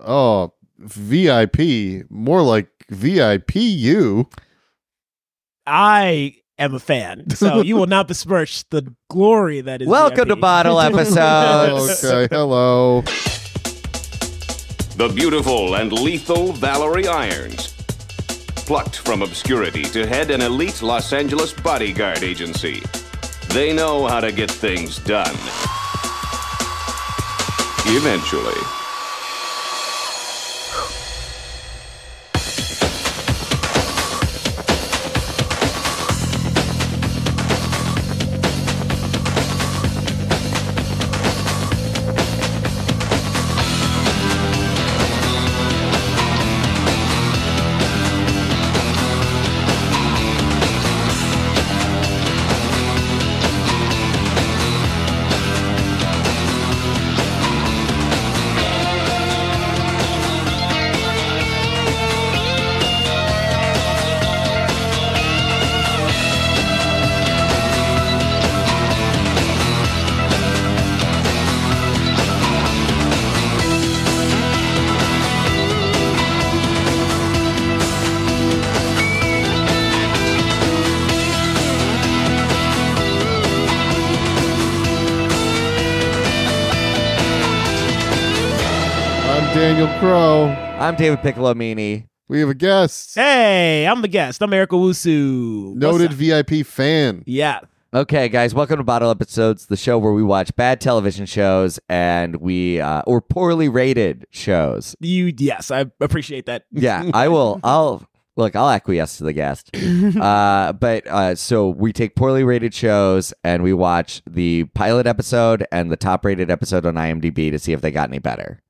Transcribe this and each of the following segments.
oh, VIP, more like VIP you. I am a fan, so you will not besmirch the glory that is. Welcome to Bottle Episodes. Okay, hello. The beautiful and lethal Valerie Irons. Plucked from obscurity to head an elite Los Angeles bodyguard agency. They know how to get things done. Eventually. I'm David Piccolomini. We have a guest, Hey, I'm the guest. I'm Eric Owusu. noted VIP fan. Yeah. Okay, guys, welcome to Bottle Episodes, the show where we watch bad television shows and we uh, or poorly rated shows. You. Yes, I appreciate that. Yeah, I will. I'll look. I'll acquiesce to the guest. Uh, but uh, so we take poorly rated shows and we watch the pilot episode and the top rated episode on IMDb to see if they got any better.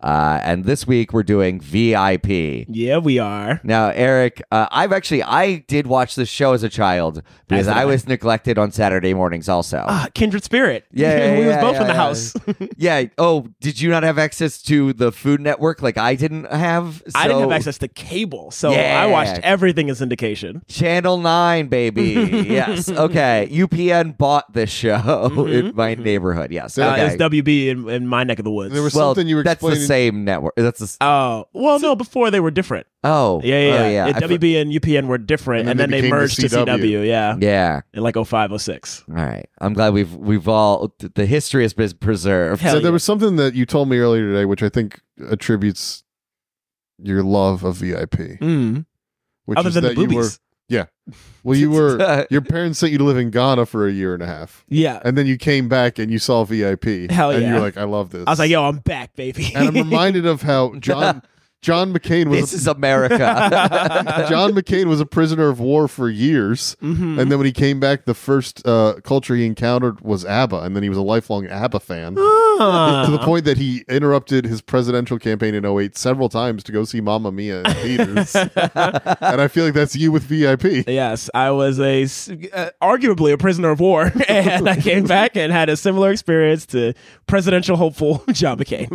Uh, and this week we're doing VIP. Yeah, we are. Now, Eric, uh, I've actually I did watch this show as a child because I I. was neglected on Saturday mornings. Also, Ah, kindred spirit. Yeah, yeah, we was both yeah, in the yeah. house. yeah. Oh, did you not have access to the Food Network like I didn't have? I didn't have access to cable, so Yeah. I watched everything in syndication. Channel Nine, baby. yes. Okay. UPN bought this show in my neighborhood. Yes. Uh, Okay. it's WB in, in my neck of the woods. There was well, something you were explaining. Same network. That's the. s- Oh well, no. Before they were different. Oh. Yeah, yeah. Oh, yeah. yeah. Yeah, I for- WB and UPN were different, And and, then then, they they became the merged to CW. CW. Yeah, Yeah. in like 05, 06. All right. I'm glad we've we've all the history has been preserved. Hell so yeah. there was something that you told me earlier today, which I think attributes your love of VIP. Mm. Which Other is than the that you were, boobies. well, you were. Your parents sent you to live in Ghana for a year and a half, Yeah. and then you came back and you saw VIP. Hell yeah. and you're like, I love this. I was like, yo, I'm back, baby. and I'm reminded of how John John McCain was. This a, is America. John McCain was a prisoner of war for years, Mhm. and then when he came back, the first uh, culture he encountered was ABBA, and then he was a lifelong ABBA fan. Ah. to the point that he interrupted his presidential campaign in 08 several times to go see Mamma Mia in theaters. and I feel like that's you with VIP. Yes, I was a uh, arguably a prisoner of war, and I came back and had a similar experience to presidential hopeful John McCain.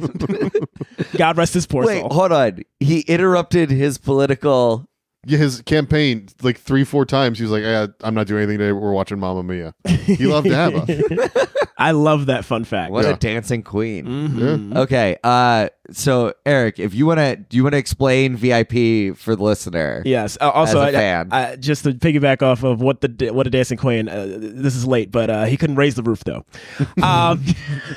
God rest his poor Wait, soul. hold on. He interrupted his political. Yeah, his campaign, like three, four times, he was like, "Yeah, I'm not doing anything today. We're watching Mamma Mia. He loved ABBA. I love that fun fact. What Yeah. a dancing queen. Mhm. Okay. Uh so Eric, if you want to do you want to explain VIP for the listener? Yes. Uh, also, I- fan. I, I- just to piggyback off of what the what a dancing queen. Uh, this is late, but uh, he couldn't raise the roof though. Um,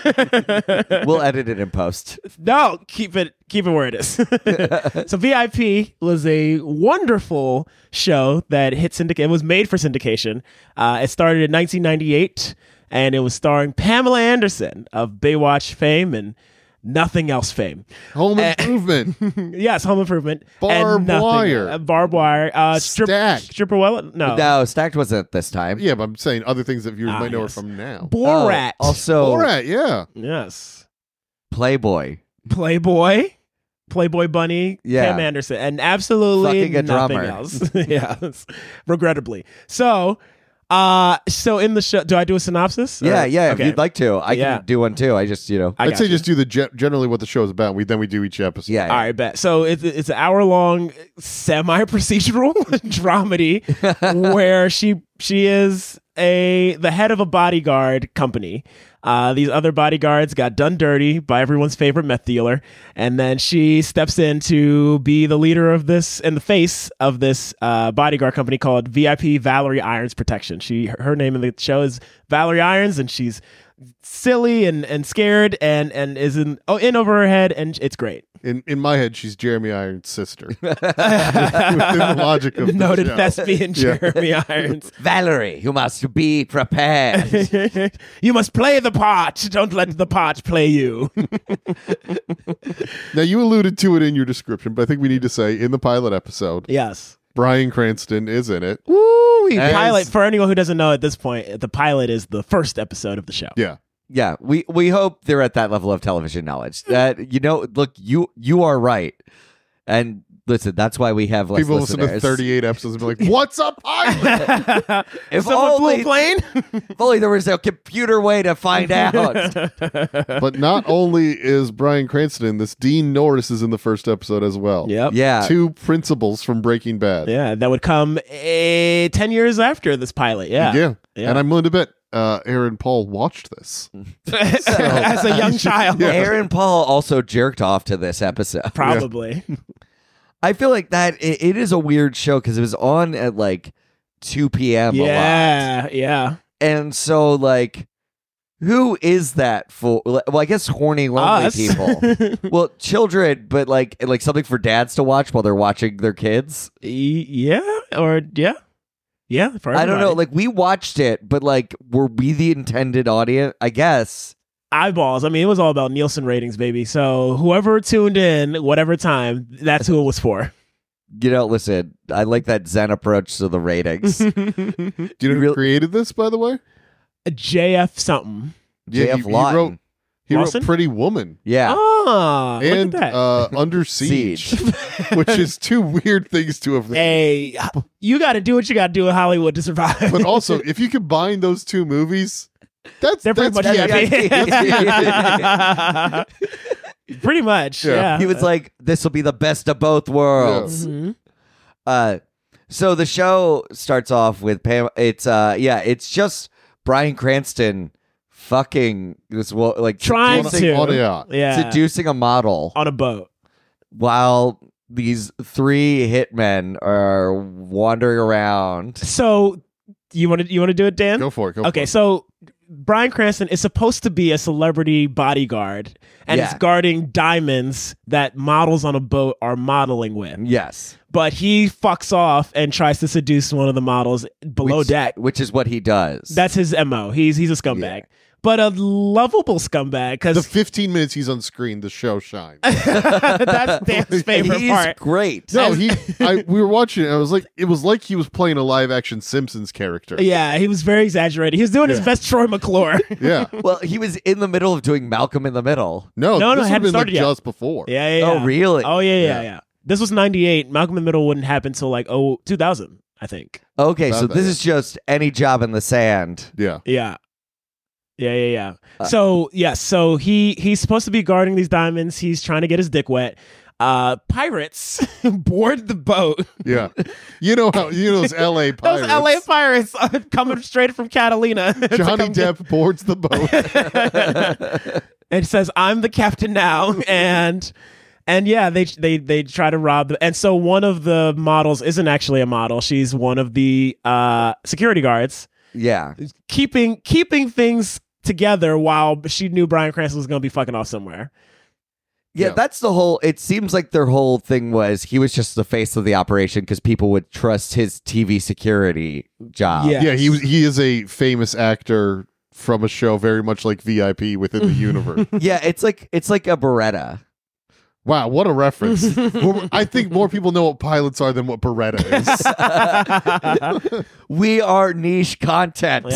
We'll edit it in post. no, keep it keep it where it is. so VIP was a wonderful show that hit syndicate. It was made for syndication. Uh, it started in 1998, and it was starring Pamela Anderson of Baywatch fame and nothing else fame. Home Improvement. yes, Home Improvement. and Barbed wire. uh, barbed wire. Uh, strip, Stacked. stripper well. No. No, stacked wasn't this time. yeah, but I'm saying other things that viewers Ah, might know yes. her from now. Borat. Oh, also Borat, yeah. yes. Playboy. Playboy. Playboy Bunny, Yeah. Pam Anderson, and absolutely Fucking a nothing drummer. else. yes, regrettably. So, uh, so in the show, do I do a synopsis? Yeah, Or- yeah. If okay. you'd like to, I Yeah. can do one too. I just, you know, I I'd got say you. just do the ge- generally what the show is about. We then we do each episode. yeah. All right, bet. So it's it's an hour long semi procedural dramedy where she she is a the head of a bodyguard company. Uh, these other bodyguards got done dirty by everyone's favorite meth dealer, and then she steps in to be the leader of this and the face of this uh, bodyguard company called VIP Valerie Irons Protection. She her name in the show is Valerie Irons, and she's silly and, and scared and and is in oh in over her head, and it's great. In in my head, she's Jeremy Irons' sister. Within the logic of the Noted show. thespian Yeah. Jeremy Irons. Valerie, you must be prepared. you must play the part. Don't let the part play you. Now you alluded to it in your description, but I think we need to say in the pilot episode, yes. Bryan Cranston is in it. Woo! As- Pilot. For anyone who doesn't know at this point, the pilot is the first episode of the show. Yeah. yeah, we we hope they're at that level of television knowledge. That you know, look, you you are right. And listen, that's why we have less People listen to 38 episodes and be like, "What's a pilot?" If Someone flew only, a plane. if only there was a computer way to find out. but not only is Bryan Cranston in this, Dean Norris is in the first episode as well. yep. yeah, Two principals from Breaking Bad. Yeah, that would come eh, 10 years after this pilot. Yeah. Yeah. Yeah. And I'm willing to bet uh, Aaron Paul watched this. As a young child. Yeah. Aaron Paul also jerked off to this episode. Probably. I feel like that it, it is a weird show because it was on at like 2 p.m. a lot. Yeah. Yeah. And so, like, who is that for? Well, I guess horny, lonely Us. people. well, children, but like, like something for dads to watch while they're watching their kids. E- yeah. Or, yeah. Yeah. For I don't know. Like, we watched it, but like, were we the intended audience? I guess. Eyeballs. I mean, it was all about Nielsen ratings, baby. So whoever tuned in, whatever time, that's who it was for. You know, listen, I like that Zen approach to the ratings. Do you know who created this, by the way? JF something. JF he, he Lawton. wrote he Lawson? wrote Pretty Woman yeah. Ah, and look at that. uh, Under Siege, which is two weird things to have. hey, you got to do what you got to do in Hollywood to survive. But also, if you combine those two movies, that's They're pretty that's much that's- VIP. pretty much, Yeah. yeah. He was like, "This will be the best of both worlds." Mhm. Uh, so the show starts off with Pam. It's uh, yeah, it's just Bryan Cranston fucking this wo- like Trying to. on a yacht. Yeah. seducing a model on a boat. while these three hitmen are wandering around. So you want to you want to do it, Dan? Go for it. Go Okay, For so Bryan Cranston is supposed to be a celebrity bodyguard and Yeah. is guarding diamonds that models on a boat are modeling with. Yes, But he fucks off and tries to seduce one of the models below which, deck. which is what he does. That's his MO. He's he's a scumbag. But a lovable scumbag Because The 15 minutes he's on screen, the show shines. that's Dan's favorite He's part. great. No, he. I, we were watching it. I was like, it was like he was playing a live action Simpsons character. Yeah, he was very exaggerated. He was doing his best Troy McClure. Yeah. well, he was in the middle of doing Malcolm in the Middle. No, No, no, this it hadn't would have like started yet. just before. yeah, yeah, oh, yeah. Oh, really? Oh, yeah, yeah, Yeah. yeah. This was 98. Malcolm in the Middle wouldn't happen till like oh 2000, I think. Okay, About so that, this yeah. is just any job in the sand. Yeah. Yeah. Yeah, yeah, yeah. Uh, so yes, so he he's supposed to be guarding these diamonds. He's trying to get his dick wet. Uh, pirates board the boat. Yeah. You know how you know those L.A. pirates. Those LA pirates coming straight from Catalina. Johnny come get- Depp boards the boat. and says, "I'm the captain now," and and yeah, they they they try to rob. The, and so one of the models isn't actually a model. She's one of the uh, security guards, Yeah. keeping keeping things together while she knew Bryan Cranston was going to be fucking off somewhere. Yeah, Yeah. that's the whole. It seems like their whole thing was he was just the face of the operation because people would trust his TV security job. Yeah. yeah, he was. He is a famous actor from a show very much like VIP within the universe. yeah. It's like it's like a Baretta. Wow, what a reference! I think more people know what pilots are than what Baretta is. We are niche content.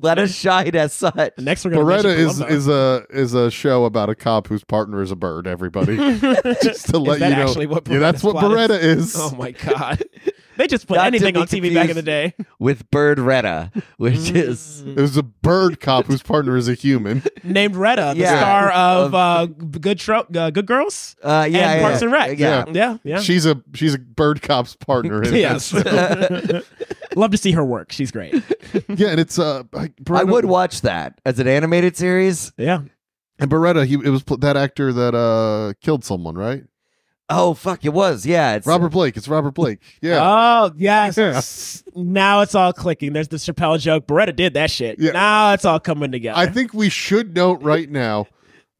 Let us shine as such. Next, we're going Baretta to is is a is a show about a cop whose partner is a bird. Everybody, just to let that you know. actually what yeah, that's what plot is? Baretta is. Oh my god. They just put Not anything on TV back in the day. With Bird Retta, which Mm. is It was a bird cop whose partner is a human. Named Retta, the Yeah. star of, Of- uh, Good Tro- uh, Good Girls uh, yeah, and yeah, Parks and Rec. Yeah. yeah, yeah. She's a she's a bird cop's partner. In yes. It. Love to see her work. She's great. yeah, and it's uh, I, I would watch that as an animated series. Yeah. and Baretta. He it was pl- that actor that uh killed someone, right? Oh fuck, it was. Yeah, it's Robert Blake. It's Robert Blake. Yeah. Oh yes. Yeah. Now it's all clicking. There's the Chappelle joke. Baretta did that shit. Yeah. Now it's all coming together. I think we should note right now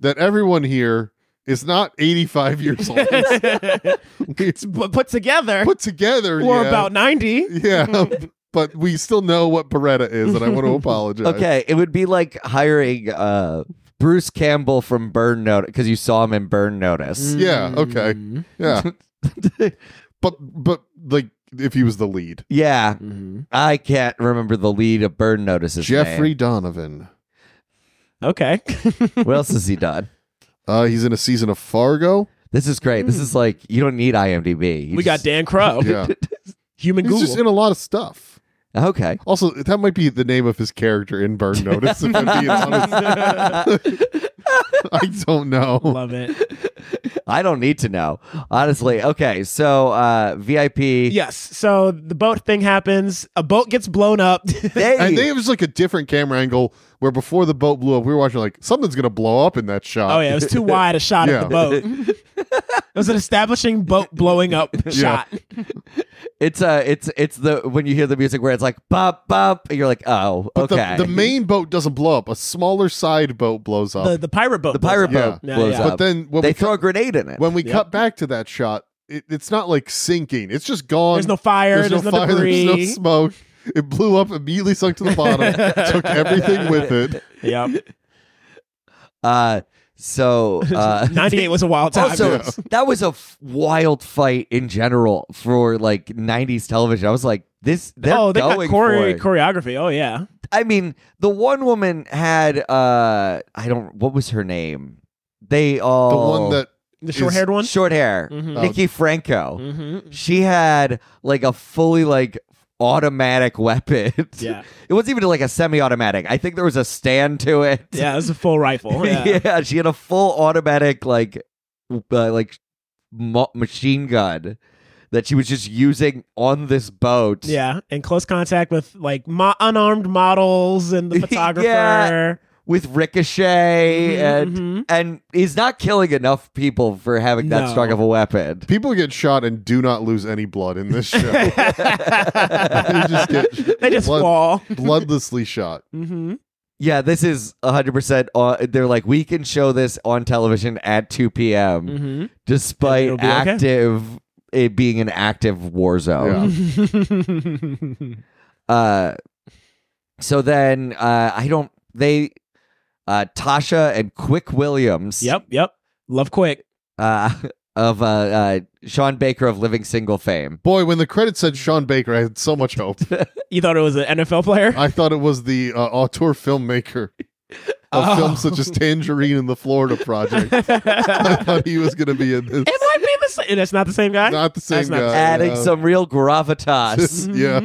that everyone here is not 85 years old. it's But put together, put together. we're yeah. about ninety. Yeah. But we still know what Baretta is, and I want to apologize. Okay, it would be like hiring uh Bruce Campbell from Burn Notice because you saw him in Burn Notice. Yeah, okay. Mm. Yeah. but but like if he was the lead. Yeah, Mhm. I can't remember the lead of Burn Notice's Jeffrey name. Donovan. Okay. What else has he done? Uh he's in a season of Fargo. This is great. This is like you don't need IMDb. You we got Dan Crow. Yeah. Human He's Google. just in a lot of stuff. Okay. Also, that might be the name of his character in Burn Notice, if I'm being honest. I don't know. Love it. I don't need to know. Honestly. Okay, so uh VIP Yes. So the boat thing happens. A boat gets blown up. They, And they it was like a different camera angle where before the boat blew up, we were watching like something's gonna blow up in that shot. oh yeah, it was too wide a shot Yeah. of the boat. it was an establishing boat blowing up shot. It's uh it's it's the when you hear the music where it's like bop bop and you're like, "Oh, But okay." the, the main boat doesn't blow up. A smaller side boat blows up. The the pirate boat. The blows pirate up. boat Yeah, blows yeah. up. but then when they we throw cut, a grenade in it. when we Yep. cut back to that shot, it, it's not like sinking. It's just gone. There's no fire. There's, There's, no, no, fire. debris. There's no smoke. It blew up, immediately sunk to the bottom, took everything with it. Yep. uh so uh 98 was a wild time. Also, that was a f- wild fight in general for like '90s television. I was like, "This, they're oh, they got chore- choreography. Oh yeah. I mean, the one woman had uh, I don't, what was her name? They all The one that The short-haired one. short hair, Mhm. Nikki Franco. Mm-hmm. She had like a fully like automatic weapon. Yeah. it wasn't even like a semi-automatic. I think there was a stand to it. Yeah, it was a full rifle. Yeah. yeah, she had a full automatic like uh, like machine gun that she was just using on this boat. Yeah, in close contact with like mo- unarmed models and the photographer. Yeah. With Ricochet Mhm, and mhm. and he's not killing enough people for having that No. strong of a weapon. people get shot and do not lose any blood in this show. they just get They just blood- fall. bloodlessly shot. Mm-hmm. Yeah, this is 100% on they're like we can show this on television at 2 p.m. Mm-hmm. despite it'll be okay. active it being an active war zone. Uh, so then uh, I don't. They uh, Tasha and Quick Williams. yep, yep. Love quick. Uh, of uh, uh, Sean Baker of Living Single fame. Boy, when the credits said Sean Baker, I had so much hope. You thought it was an NFL player? I thought it was the uh, auteur filmmaker of Oh. films such as Tangerine and the Florida Project. I thought he was going to be in this. It might be the same. That's not the same guy. Not the same That's not- guy. Adding yeah. some real gravitas. yeah,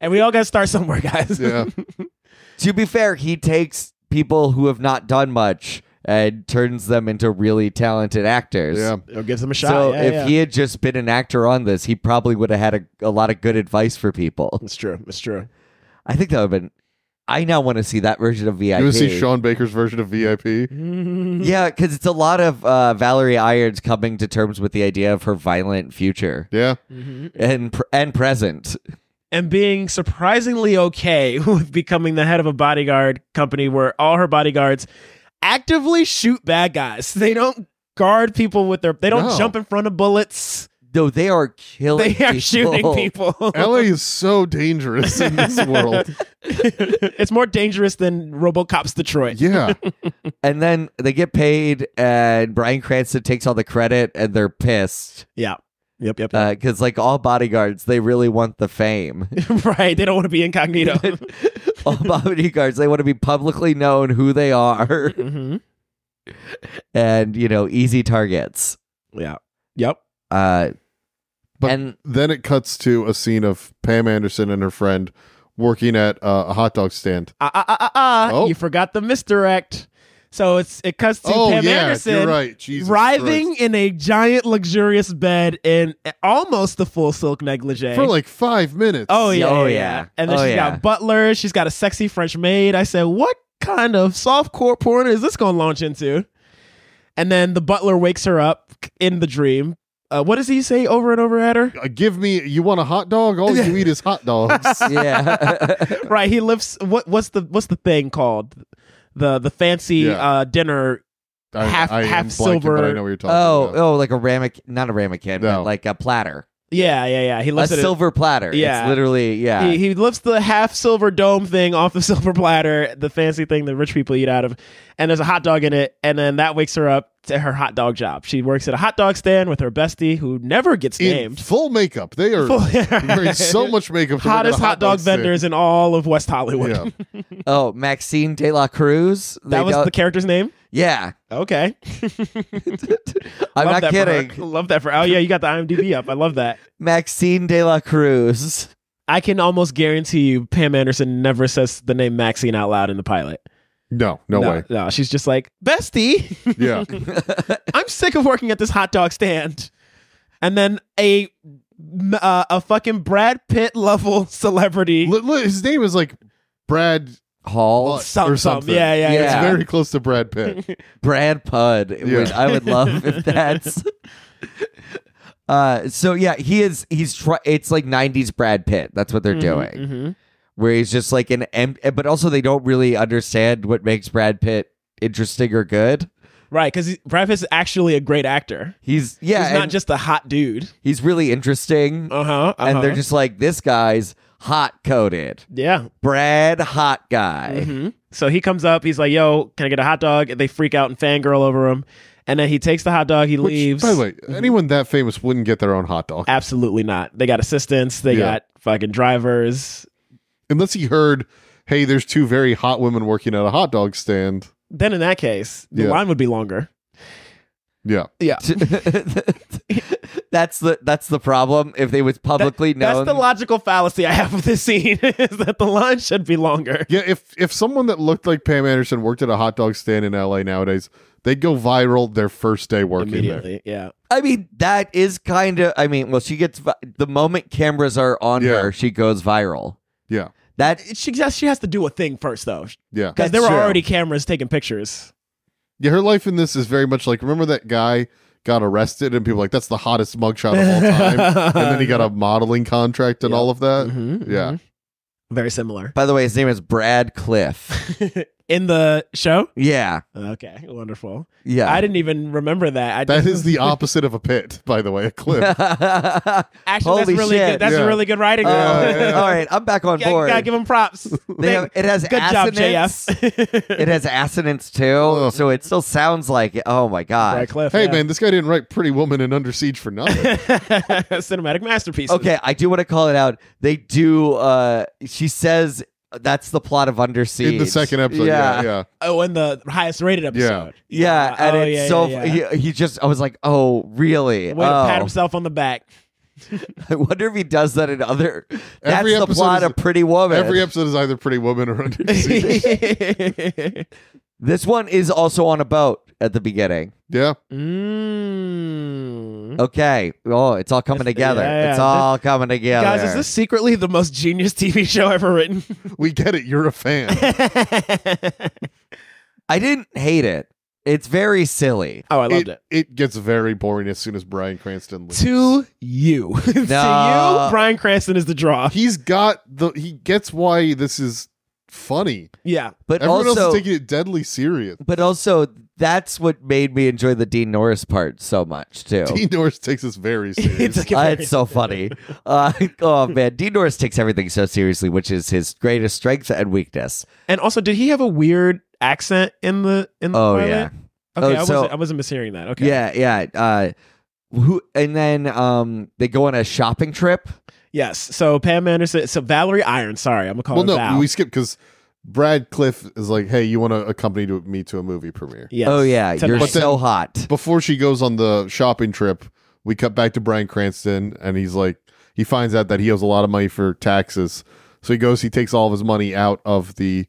and we all got to start somewhere, guys. yeah. to be fair, he takes people who have not done much and turns them into really talented actors. Yeah. It'll give them a shot. So yeah, if yeah. he had just been an actor on this, he probably would have had a, a lot of good advice for people. it's true. It's true. I think that would have been. I now want to see that version of VIP. You want to see Sean Baker's version of VIP? Yeah, because it's a lot of uh, Valerie Irons coming to terms with the idea of her violent future Yeah. and pr- and present. And being surprisingly okay with becoming the head of a bodyguard company where all her bodyguards actively shoot bad guys. They don't guard people with their. They don't No. jump in front of bullets. No, they are killing. They are people. shooting people. LA is so dangerous in this world. it's more dangerous than RoboCop's Detroit. Yeah. and then they get paid, and Bryan Cranston takes all the credit, and they're pissed Yeah. Yep. Yep. yep. because, like all bodyguards, they really want the fame. right. They don't want to be incognito. all bodyguards, they want to be publicly known who they are, hmm and you know, easy targets. Yeah. Yep. Uh, But and then it cuts to a scene of Pam Anderson and her friend working at uh, a hot dog stand. Ah, ah, ah, ah, ah. Oh. You forgot the misdirect. So it's it cuts to Oh Pam yeah, Anderson you're right. Jesus writhing Christ. in a giant luxurious bed in almost the full silk negligee. for like five minutes. oh yeah, Oh, yeah, yeah. yeah. And then Oh, she's yeah. got butler. She's got a sexy French maid. I said, what kind of soft core porn is this going to launch into? And then the butler wakes her up in the dream. Uh, what does he say over and over at her? Uh, give me. You want a hot dog? All you eat is hot dogs. yeah. right, he lifts what what's the what's the thing called? The the fancy Yeah. uh, dinner. I, Half- I half am blanking, silver- But I know what you're talking oh, about. oh, like a ramekin, not a ramekin, No. but like a platter, Yeah, yeah, yeah. He a lifts it. silver platter. Yeah. it's literally yeah. He, he lifts the half silver dome thing off the silver platter, the fancy thing that rich people eat out of, and there's a hot dog in it, and then that wakes her up to her hot dog job. She works at a hot dog stand with her bestie, who never gets In named. full makeup. They are wearing so much makeup. to work Hottest hot dog stand. vendors in all of West Hollywood. Yeah. oh, Maxine De La Cruz. That was don't- the character's name. yeah. Okay, I'm Love not that for her. kidding. Love that for. Oh yeah, you got the IMDb up. I love that. Maxine De La Cruz. I can almost guarantee you, Pam Anderson never says the name Maxine out loud in the pilot. No, no, way. No, she's just like bestie. Yeah. I'm sick of working at this hot dog stand. And then a uh, a fucking Brad Pitt level celebrity. Li- li- his name is like Brad Hall. Some- or some- something. yeah, yeah, Yeah. It's very close to Brad Pitt. Brad Pud. Yeah. I would love if that's. Uh, so yeah, he is. He's try. It's like '90s Brad Pitt. That's what they're doing. Mhm. Where he's just like an em- but also they don't really understand what makes Brad Pitt interesting or good. Right, because Brad Pitt's actually a great actor. He's yeah, He's not just a hot dude. he's really interesting, Uh huh. and they're just like this guy's hot coded. yeah. Brad, hot guy. hmm So he comes up. He's like, "Yo, can I get a hot dog?" And they freak out and fangirl over him. And then he takes the hot dog. He Which, leaves. by the way, anyone that famous wouldn't get their own hot dog Absolutely not. They got assistants. They Yeah. got fucking drivers. Unless he heard, "Hey, there's two very hot women working at a hot dog stand." Then in that case, the Yeah. line would be longer. Yeah. Yeah. that's the that's the problem. If they was publicly That's known, the logical fallacy I have with this scene is that the line should be longer. Yeah, if if someone that looked like Pam Anderson worked at a hot dog stand in LA nowadays, they'd go viral their first day working there. Yeah. I mean, that is kind of. I mean, well, she gets vi- the moment cameras are on Yeah. her, she goes viral. Yeah. That She has, she has to do a thing first though, Yeah. because there were true. already cameras taking pictures. Yeah, her life in this is very much like remember that guy got arrested and people were like that's the hottest mugshot of all time, and then he got a modeling contract and Yep. all of that. Mhm, Yeah. mhm. very similar by the way, his name is Brad Cliff. in the show. yeah, Okay, wonderful. yeah. I didn't even remember that. I That just- is the opposite of a pit, by the way, a cliff. actually that's Holy really shit. good. That's Yeah. a really good writing. Yeah, yeah, yeah. All right, I'm back on Yeah, board. gotta give him props. They have- it has good job, assonance. JF. it has assonance too, Ugh. so it still sounds like it. Oh my god. Right, Cliff. hey yeah. man, this guy didn't write Pretty Woman and Under Siege for nothing. Cinematic masterpiece. Okay, I do want to call it out. They do. uh She says that's the plot of Under Siege in the second episode. Yeah, yeah. Oh, in the highest rated episode. Yeah, yeah and oh, it's yeah, so yeah, yeah. He, he just I was like, oh really? Way to oh. pat himself on the back. I wonder if he does that in other. That's Every the episode plot is- of Pretty Woman. Every episode is either Pretty Woman or Under Siege. this one is also on a boat at the beginning. yeah. mm. Okay, oh, it's all coming together. yeah, yeah. It's all coming together. Guys, is this secretly the most genius TV show ever written? We get it. You're a fan. I didn't hate it. It's very silly. oh, I loved it. it gets very boring as soon as Bryan Cranston leaves. To you. to No. you, Bryan Cranston is the draw. He's got the he gets why this is funny. Yeah. But Everyone also, else is taking it deadly serious. but also, that's what made me enjoy the Dean Norris part so much too. Dean Norris takes this very serious. It's like a Uh, it's so funny. Uh, oh man, Dean Norris takes everything so seriously, which is his greatest strength and weakness. And also, did he have a weird accent in the in the Oh pilot? yeah, Okay, Oh, I, so- wasn't, I wasn't mishearing that. Okay. yeah, yeah. Uh, who and then um, they go on a shopping trip. Yes. So Pam Anderson. So Valerie Iron. Sorry, I'm gonna call well, her no, Val. we skipped because Brad Cliff is like, "Hey, you want to accompany to me to a movie premiere?" Yes. Oh yeah, Tonight. you're But so hot. Before she goes on the shopping trip, we cut back to Bryan Cranston, and he's like, he finds out that he owes a lot of money for taxes, so he goes, he takes all of his money out of the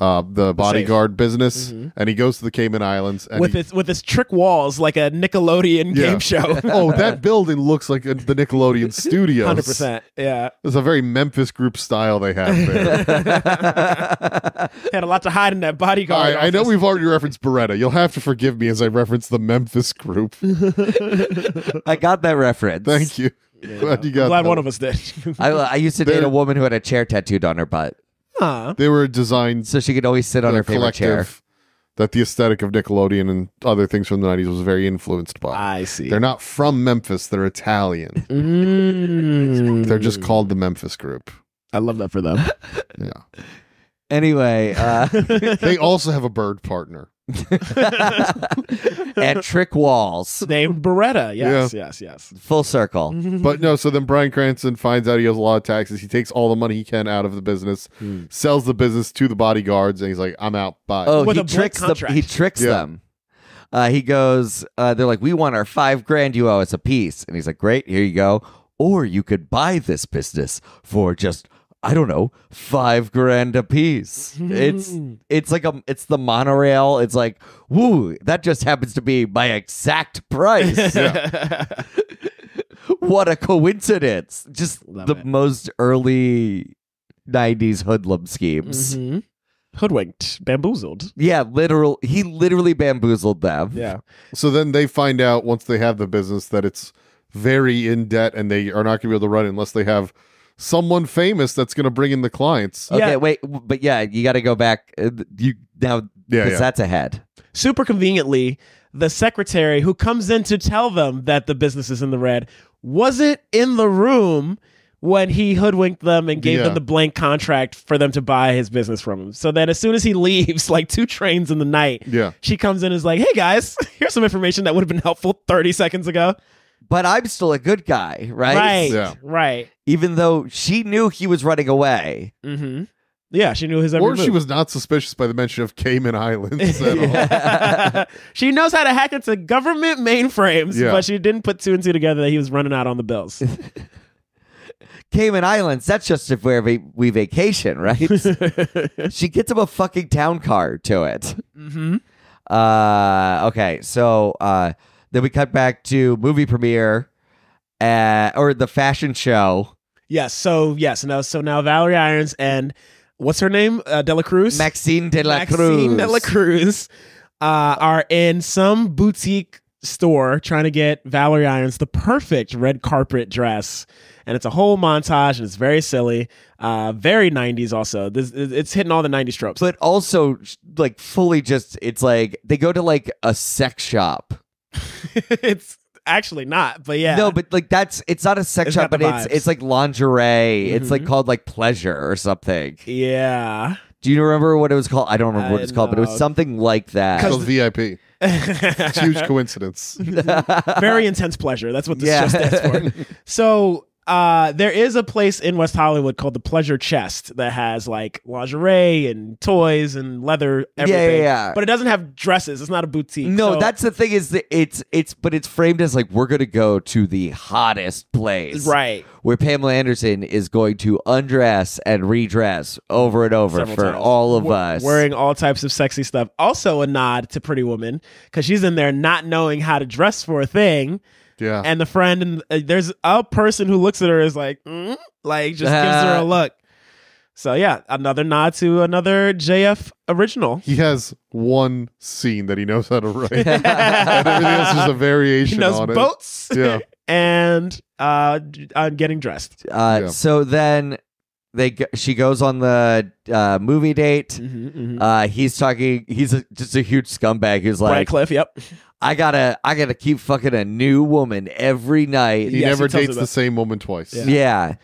uh, the bodyguard business, and he goes to the Cayman Islands. And with he- its with its trick walls like a Nickelodeon Yeah. game show. oh, that building looks like a, the Nickelodeon studios. Hundred percent. Yeah, It's a very Memphis group style they have there. had a lot to hide in that bodyguard. I, I know we've already referenced Baretta. You'll have to forgive me as I reference the Memphis group. I got that reference. Thank you. Glad you got Glad that. one of us did. I, I used to date They're- a woman who had a chair tattooed on her butt, Huh. They were designed so she could always sit on her favorite chair. that the aesthetic of Nickelodeon and other things from the 90s was very influenced by. I see. They're not from Memphis, they're Italian. Mm. They're just called the Memphis group. I love that for them. Yeah. Anyway, uh, They also have a bird partner. and trick walls, Named Baretta. Yes, yes, yes. full circle. But no, so then Bryan Cranston finds out he owes a lot of taxes. He takes all the money he can out of the business, sells the business to the bodyguards, and he's like, I'm out. Bye. Oh, With he a tricks the, he tricks Yeah. them. Uh, he goes, uh, they're like, we want our five grand you owe us a piece. And he's like, great, here you go. Or you could buy this business for just, I don't know, five grand a piece. it's it's like a it's the monorail. It's like, woo, that just happens to be my exact price. what a coincidence. Just Love the it. most early 90s hoodlum schemes. Mhm. Hoodwinked, bamboozled. Yeah, literal. He literally bamboozled them. Yeah. So then they find out once they have the business that it's very in debt and they are not going to be able to run it unless they have someone famous that's going to bring in the clients. Okay, Yeah. wait, but yeah, you got to go back. uh, You now, Yeah, because yeah. that's ahead. Super conveniently, the secretary who comes in to tell them that the business is in the red wasn't in the room when he hoodwinked them and gave Yeah. them the blank contract for them to buy his business from him. So that as soon as he leaves, like two trains in the night, Yeah. she comes in and is like, hey guys, here's some information that would have been helpful 30 seconds ago. But I'm still a good guy, right? Right. Yeah. Right. Even though she knew he was running away. Mm-hmm. Yeah, she knew his every Or she was not suspicious by the mention of Cayman Islands at all. she knows how to hack into government mainframes, Yeah. but she didn't put two and two together that he was running out on the bills. Cayman Islands, that's just if where we, we vacation, right? she gets him a fucking town car to it. mm-hmm. Uh, okay, so uh, then we cut back to movie premiere, uh, or the fashion show. Yes. So yes. No. So now Valerie Irons and what's her name? Uh, Dela Cruz. Maxine de la Maxine Cruz. De La Cruz uh, are in some boutique store trying to get Valerie Irons the perfect red carpet dress. And it's a whole montage and it's very silly. Uh, very 90s also. This, it's hitting all the 90s tropes. but also like fully just it's like they go to like a sex shop. it's actually not, but yeah. No, but like that's it's not a sex It's shop, but the it's it's like lingerie. It's like Mhm. called like pleasure or something. yeah. Do you remember what it was called? I don't remember what it's called, but it was something like It's that. called VIP. It's huge coincidence. very intense pleasure. That's what this Yeah. show stands for. So uh, there is a place in West Hollywood called the Pleasure Chest that has like lingerie and toys and leather everything. yeah. yeah. But it doesn't have dresses. It's not a boutique. No, So- that's the thing is that it's it's but it's framed as like we're gonna go to the hottest place. right. Where Pamela Anderson is going to undress and redress over and over Several for times. all of We- us. Wearing all types of sexy stuff. Also a nod to Pretty Woman because she's in there not knowing how to dress for a thing. Yeah. And the friend and uh, there's a person who looks at her is like, mm, like just gives her a look. So yeah, another nod to another JF original. he has one scene that he knows how to write. and everything else is a variation He knows on boats it. Yeah. and uh, d- uh, getting dressed. Uh, Yeah. So then they go, she goes on the uh, movie date. Mm-hmm, Uh, he's talking. He's a, just a huge scumbag who's Brian like, Cliff, yep. I gotta, I gotta keep fucking a new woman every night. He Yes, never he tells dates her the that. same woman twice. Yeah. yeah.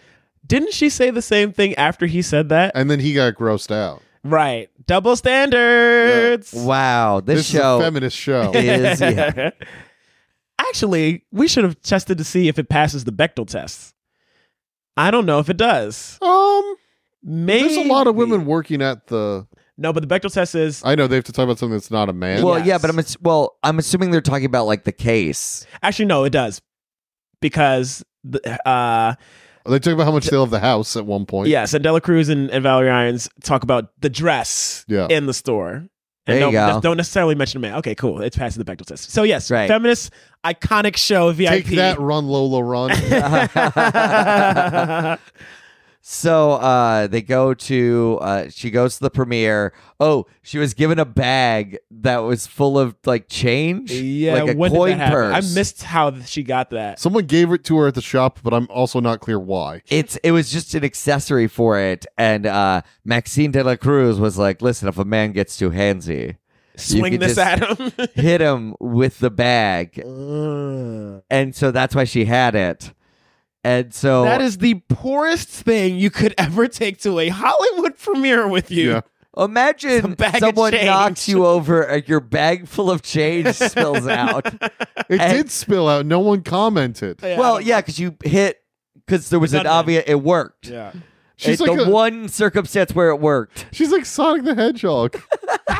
Didn't she say the same thing after he said that? And then he got grossed out. right. Double standards. Wow. This, This, show is a feminist show. is yeah. Actually, we should have tested to see if it passes the Bechdel test. I don't know if it does. um, Maybe there's a lot of women working at the. No, but the Bechdel test is I know they have to talk about something that's not a man. Well, Yes. yeah, but I'm ass- well, I'm assuming they're talking about like the case. actually no, it does because the, uh, They talk about how much they love the house at one point. Yes, and Dela Cruz and, and Valerie Irons talk about the dress Yeah. in the store. There And you don't, go. don't necessarily mention the man. Okay, cool. It's passing the Bechdel test. So yes, Right. feminist iconic show VIP. Take that, run Lola, run. So uh, they go to. Uh, she goes to the premiere. Oh, she was given a bag that was full of like change. yeah, like a when did coin that purse. I missed how she got that. Someone gave it to her at the shop, but I'm also not clear why. It's it was just an accessory for it, and uh, Maxine De La Cruz was like, "Listen, if a man gets too handsy, Swing could this just- at him. hit him with the bag," Uh, and so that's why she had it. And so that is the poorest thing you could ever take to a Hollywood premiere with you. Yeah. Imagine bag someone knocks you over and your bag full of change spills out. It And- did spill out. No one commented. Yeah, well, yeah, because you hit because there was an obvious. It worked. Yeah. She's It's like the a- one circumstance where it worked. She's like Sonic the Hedgehog.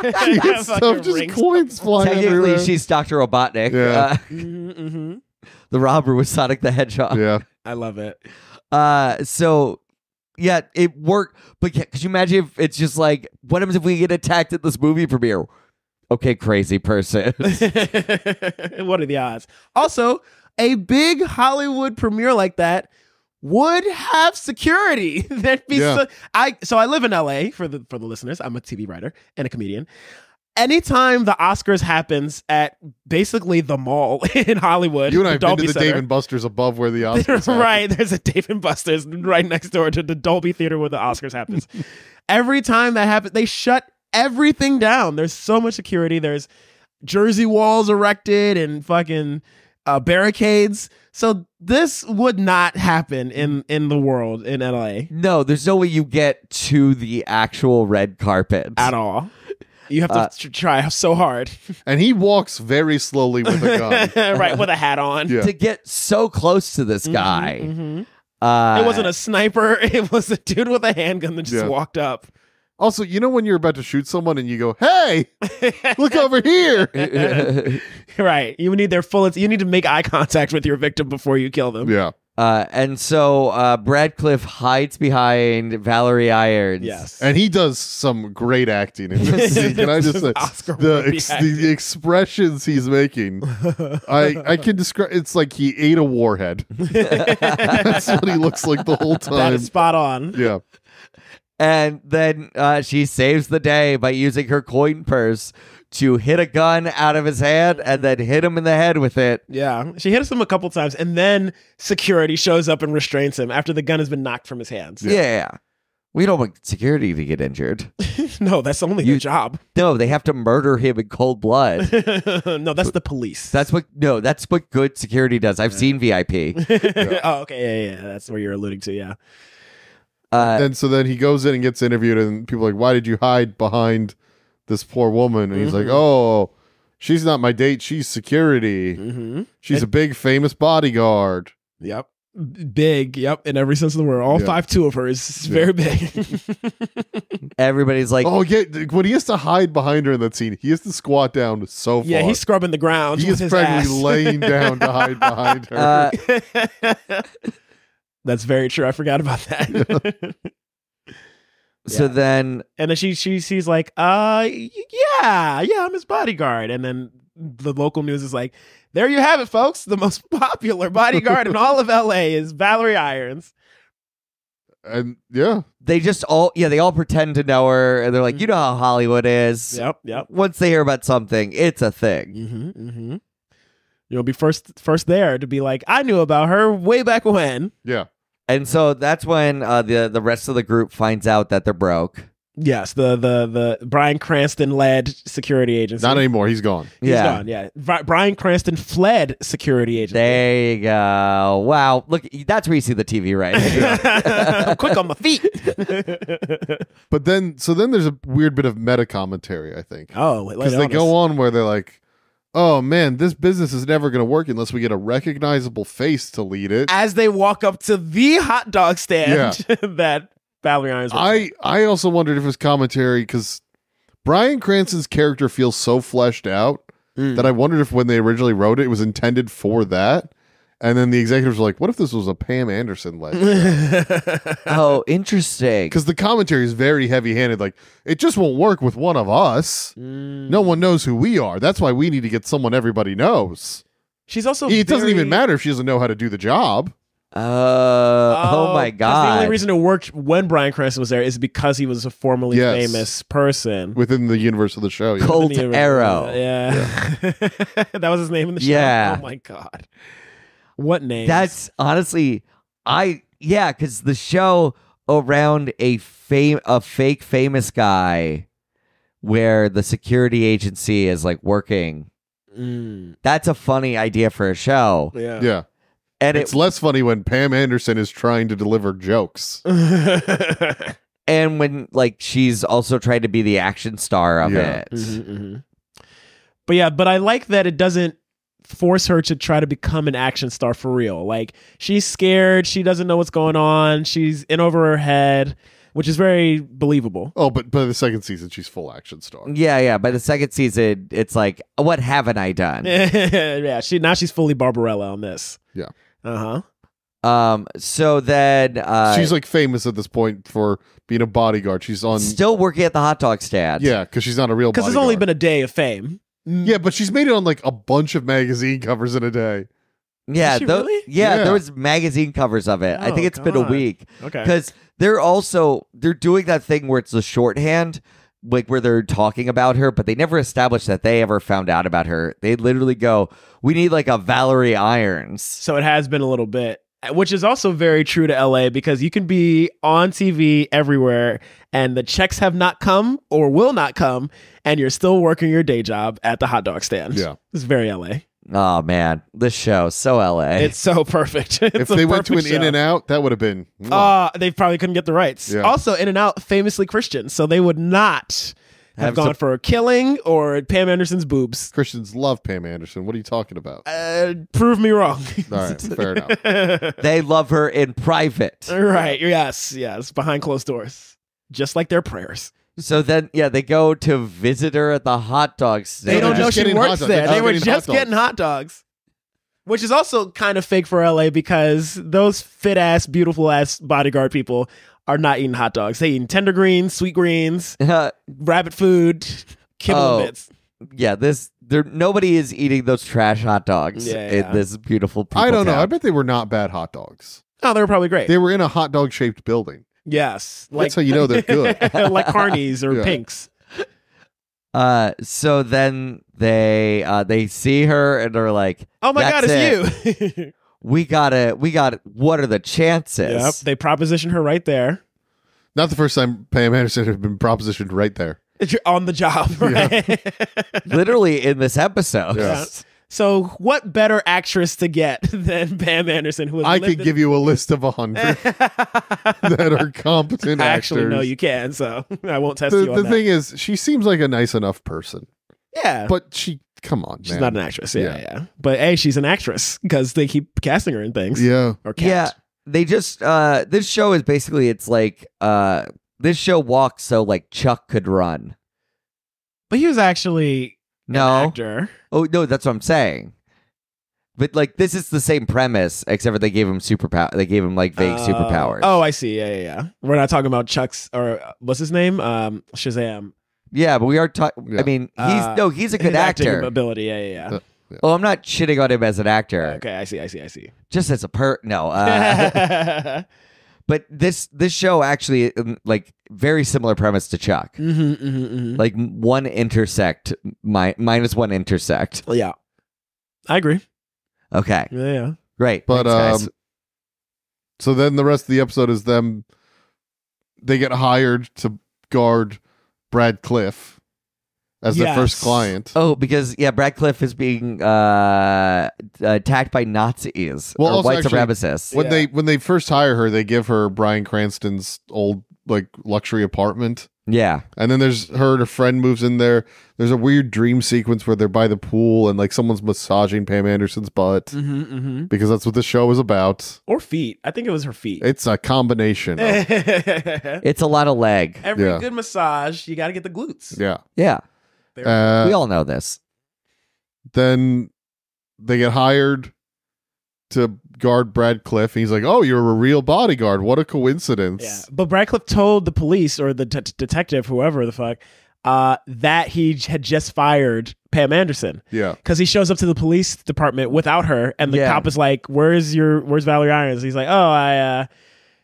She hits Fucking stuff, just rings. coins flying Technically, everywhere. she's Doctor Robotnik. Yeah. Uh, Mhm, mhm. the robber was Sonic the Hedgehog. yeah. I love it. Uh, so yeah, it worked. But yeah, could you imagine if it's just like, what happens if we get attacked at this movie premiere? Okay, crazy person. what are the odds? Also, a big Hollywood premiere like that would have security. There'd be Yeah. so, I so I live in LA for the for the listeners. I'm a TV writer and a comedian. Anytime the Oscars happens at basically the mall in Hollywood, You and I the have been to the Center, Dave and Buster's above where the Oscars happen. right. There's a Dave and Buster's right next door to the Dolby Theater where the Oscars happens. Every time that happens, they shut everything down. There's so much security. There's Jersey walls erected and fucking uh, barricades. So this would not happen in in the world in LA no, there's no way you get to the actual red carpet at all. You have to Uh, tr- try so hard, And he walks very slowly with a gun. right? With a hat on. Yeah. to get so close to this guy. Mhm. Uh, It wasn't a sniper. It was a dude with a handgun that just Yeah. walked up. Also, you know when you're about to shoot someone and you go, "Hey, look over here." Right. You need their full. You need to make eye contact with your victim before you kill them. Yeah. Uh, and so uh, Brad Cliff hides behind Valerie Irons. Yes. And he does some great acting in this scene. Can I just say the ex- the expressions he's making? I I can describe. It's like he ate a warhead. That's what he looks like the whole time. is spot on. Yeah. And then uh, she saves the day by using her coin purse to hit a gun out of his hand and then hit him in the head with it. Yeah. She hits him a couple times, and then security shows up and restrains him after the gun has been knocked from his hands. Yeah. We don't want security to get injured. no, that's only You- their job. No, they have to murder him in cold blood. no, that's the police. That's what no, that's what good security does. I've seen VIP. oh, okay. Yeah, yeah, yeah. That's where you're alluding to. Yeah. Uh, and so then he goes in and gets interviewed, and people are like, "Why did you hide behind this poor woman?" And he's like, Mhm. "Oh, she's not my date. She's security. Mm-hmm. She's a big famous bodyguard." Yep. Big. Yep. In every sense of the word. All Yeah. five two of her is Yeah. very big. everybody's like, oh yeah, when he has to hide behind her in that scene, he has to squat down so far. yeah, he's scrubbing the ground. he with is his practically ass. laying down to hide behind her. uh, That's very true. I forgot about that. So Yeah. then and then she she she's like, uh, yeah, yeah, I'm his bodyguard. And then the local news is like, there you have it, folks. The most popular bodyguard in all of LA is Valerie Irons. and yeah, they just all yeah, they all pretend to know her and they're like, you know how Hollywood is. Yep, yep. Once they hear about something, it's a thing. Mm-hmm, mm-hmm. You'll be first first there to be like, I knew about her way back when. yeah. And so that's when uh, the the rest of the group finds out that they're broke. Yes, the the the Bryan Cranston led security agency. Not anymore. He's gone. He's yeah. gone. Yeah, Bri- Bryan Cranston fled security agency. There you go. Wow. Look, that's where you see the TV right. I'm quick on my feet. But then, so then there's a weird bit of meta commentary. I think oh, because they go on where they're like, "Oh man, this business is never going to work unless we get a recognizable face to lead it." as they walk up to the hot dog stand that Valerie Irons. I I also wondered if was commentary because Bryan Cranston's character feels so fleshed out Mm. that I wondered if when they originally wrote it, it was intended for that. And then the executives were like, "What if this was a Pam Anderson led?" oh, interesting. Because the commentary is very heavy-handed. Like, it just won't work with one of us. Mm. No one knows who we are. That's why we need to get someone everybody knows. She's also. it doesn't even matter if she doesn't know how to do the job. Uh, oh, my 'cause The god. The only reason it worked when Bryan Cranston was there is because he was a formerly Yes. famous person. within the universe of the show. yeah. Colt Within the- Arrow. Yeah. that was his name in the show. Yeah. Oh my god. What name? That's honestly, I yeah, because the show around a fame a fake famous guy, where the security agency is like working. Mm, That's a funny idea for a show, yeah. yeah. and It's it less funny when Pam Anderson is trying to deliver jokes. and when like she's also trying to be the action star of Yeah. it. Mhm, mhm. But yeah, but I like that it doesn't force her to try to become an action star for real. Like she's scared, she doesn't know what's going on, she's in over her head, which is very believable. Oh, but by the second season, she's full action star. Yeah, yeah. By the second season, it's like, what haven't I done? yeah, she now she's fully Barbarella on this. Yeah. Uh huh. Um. So then, uh, she's like famous at this point for being a bodyguard. She's on. still working at the hot dog stand. yeah, because she's not a real. Because it's only been a day of fame. Yeah, but she's made it on like a bunch of magazine covers in a day. Yeah, she tho- really? yeah, Yeah. there was magazine covers of it. I Oh, think it's been a week Okay. because they're also they're doing that thing where it's the shorthand, like where they're talking about her, but they never established that they ever found out about her. They literally go, "We need like a Valerie Irons." So it has been a little bit, which is also very true to LA because you can be on TV everywhere and the checks have not come or will not come, and you're still working your day job at the hot dog stand. Yeah. It's very LA. Oh man, this show so LA. It's so perfect. if It's a they went to an perfect In show. and Out, that would have been. Uh, they probably couldn't get the rights. Yeah. Also, In and Out famously Christian, so they would not have, Have gone some- for a killing or Pam Anderson's boobs. Christians love Pam Anderson. What are you talking about? Uh, prove me wrong. All right, fair enough. they love her in private. right. Yes. Yes. Behind closed doors, just like their prayers. So then, yeah, they go to visit her at the hot dog stand. They don't know she works there. They're were getting hot just getting hot dogs. Which is also kind of fake for LA because those fit ass, beautiful ass bodyguard people are not eating hot dogs. They eating tender greens, sweet greens, rabbit food, kibble Oh. bits. yeah, this there nobody is eating those trash hot dogs Yeah, yeah. in this beautiful. I don't know. I bet they were not bad hot dogs. Oh, they were probably great. They were in a hot dog shaped building. yes. Like That's how you know they're good. like Carney's or Yeah. Pink's. Uh, so then they uh they see her and are like, Oh my That's god, it's you. "We gotta, we got. What are the chances?" yep. They proposition her right there. Not the first time Pam Anderson had been propositioned right there. On the job, right? Literally in this episode. Yeah. So, what better actress to get than Pam Anderson? Who has I lived could in- give you a list of a hundred that are competent Actually, actors. no, you can. So I won't test the you on the that. thing is, she seems like a nice enough person, yeah, but she, come on, she's man. not an actress. Yeah, yeah, Yeah. But hey, she's an actress because they keep casting her in things. Yeah, or Yeah. They just uh this show is basically it's like uh this show walks so like Chuck could run. But he was actually No. an actor. Oh no, that's what I'm saying. But like this is the same premise, except for they gave him superpower. They gave him like vague Uh, superpowers. Oh, I see. Yeah, yeah, yeah. We're not talking about Chuck's or uh, what's his name? Um, Shazam. Yeah, but we are talking. Yeah. I mean, he's Uh, no, he's a good His acting actor. ability. Yeah, yeah, yeah. Uh, Oh, I'm not shitting on him as an actor, Okay, I see. I see. I see. just as a per. No, uh, but this this show actually um, like very similar premise to Chuck. hmm hmm hmm Like one intersect, mi- minus one intersect. Yeah, I agree. Okay, Yeah, yeah. great. but Thanks, guys. um, so then the rest of the episode is them. They get hired to guard Brad Cliff as their Yes. first client. Oh, because yeah, Brad Cliff is being uh, attacked by Nazis Well, or also white actually- supremacists. When Yeah. they when they first hire her, they give her Bryan Cranston's old like luxury apartment. Yeah, And then there's her and her friend moves in there. There's a weird dream sequence where they're by the pool and like someone's massaging Pam Anderson's butt Mm-hmm, mm-hmm. because that's what the show is about. Or feet. I think it was her feet. It's a combination. Of, it's a lot of leg. Every Yeah. good massage, you got to get the glutes. yeah. Yeah, Uh, we all know this. then they get hired to guard Brad Cliff. He's like, "Oh, you're a real bodyguard. What a coincidence." Yeah, but Brad Cliff told the police or the t- detective, whoever the fuck, uh, that he had just fired Pam Anderson Yeah. because he shows up to the police department without her, and the Yeah. cop is like, "Where's your Where's Valerie Irons?" He's like, "Oh, I uh,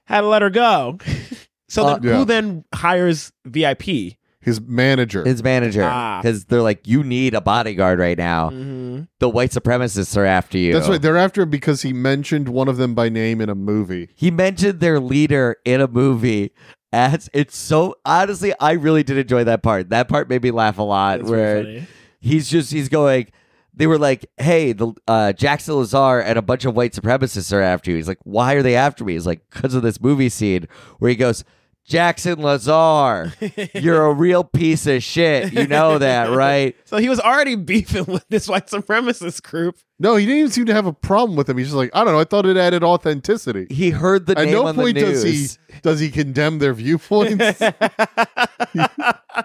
had to let her go." so Uh, then, Yeah. who then hires VIP? His manager. His manager, Ah. because they're like, you need a bodyguard right now. Mm-hmm. The white supremacists are after you. That's right. They're after him because he mentioned one of them by name in a movie. He mentioned their leader in a movie. As it's so honestly, I really did enjoy that part. That part made me laugh a lot. That's where funny. he's just he's going. They were like, "Hey, the uh, Jackson Lazar and a bunch of white supremacists are after you." He's like, "Why are they after me?" He's like, "Because of this movie scene where he goes." Jackson Lazar, you're a real piece of shit. You know that, right? So he was already beefing with this white supremacist group. No, he didn't even seem to have a problem with him. He's just like, I don't know. I thought it added authenticity. He heard the At name no on point the news. does he does he condemn their viewpoints.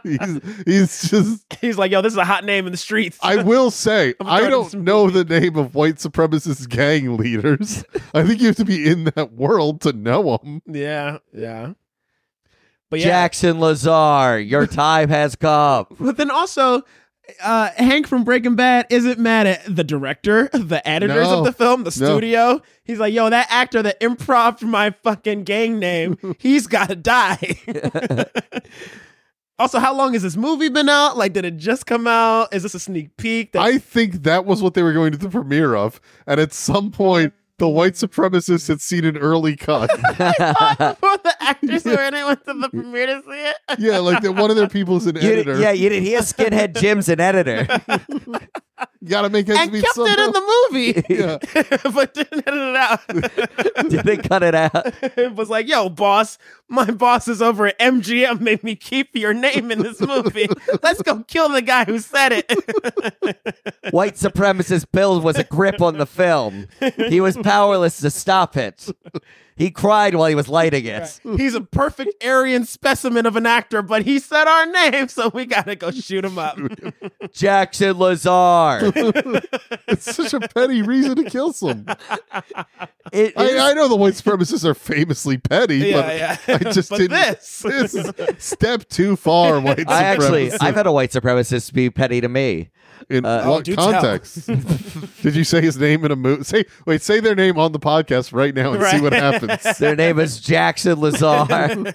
he's, he's just. He's like, "Yo, this is a hot name in the streets." I will say, I'm I throwing don't some know the name of white supremacist gang leaders. I think you have to be in that world to know them. yeah, yeah. But yeah, Jackson Lazar, your time has come. But then also, uh, Hank from Breaking Bad isn't mad at the director, the editors No. of the film, the No. studio. He's like, yo, that actor that improv my fucking gang name, he's got to die. also, how long has this movie been out? Like, did it just come out? Is this a sneak peek? That- I think that was what they were going to the premiere of, and at some point, the white supremacists had seen an early cut. before the actors were in it went to the premiere to see it. yeah, like that one of their people is an You, editor. yeah, you didn't hear Skinhead Jim's an editor. You gotta make ends And meet kept it in somehow. the movie, Yeah. but didn't edit it out. Did they cut it out? it was like, yo, boss, my boss is over at MGM, made me keep your name in this movie. Let's go kill the guy who said it. White supremacist Bill was a grip on the film. He was powerless to stop it. He cried while he was lighting it. He's a perfect Aryan specimen of an actor, but he said our name, so we gotta go shoot him up. Jackson Lazar. It's such a petty reason to kill some. It is- I, I know the white supremacists are famously petty, yeah, but yeah. I just but didn't. this. This is step too far, white supremacists. I actually, I've had a white supremacist be petty to me. In uh, Oh, what do context? Did you say his name in a movie? Say wait, say their name on the podcast right now and see what happens. Their name is Jackson Lazar.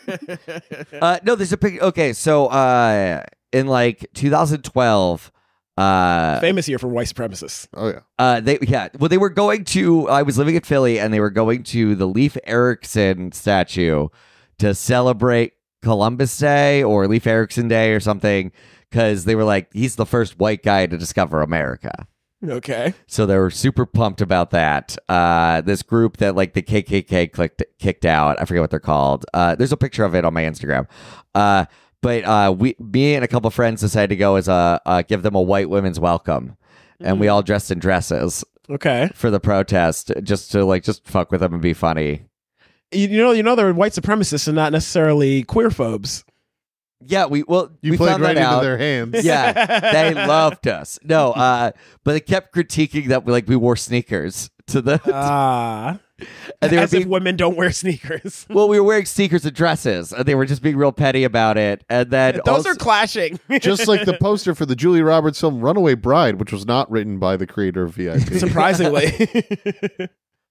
uh, no, there's a big. Okay, so uh, in like 2012, uh, Famous here for white supremacists. Oh yeah. Uh, they yeah. Well, they were going to. I was living in Philly, and they were going to the Leif Erikson statue to celebrate Columbus Day or Leif Erikson Day or something, because they were like, he's the first white guy to discover America. Okay. So they were super pumped about that. Uh, this group that like the KKK clicked, kicked out. I forget what they're called. Uh, there's a picture of it on my Instagram. Uh, but uh, we, me and a couple friends decided to go as a uh, give them a white women's welcome, and we all dressed in dresses Okay. for the protest, just to like just fuck with them and be funny. You, you know, you know, they're white supremacists and not necessarily queer phobes. Yeah, we well You we played found right that into their hands. yeah, they loved us. No, uh, but they kept critiquing that we like we wore sneakers to the. Ah. and they were As if women don't wear sneakers. Well, we were wearing sneakers and dresses, and they were just being real petty about it. And then Those also- are clashing. Just like the poster for the Julia Roberts film Runaway Bride, which was not written by the creator of VIP. Surprisingly.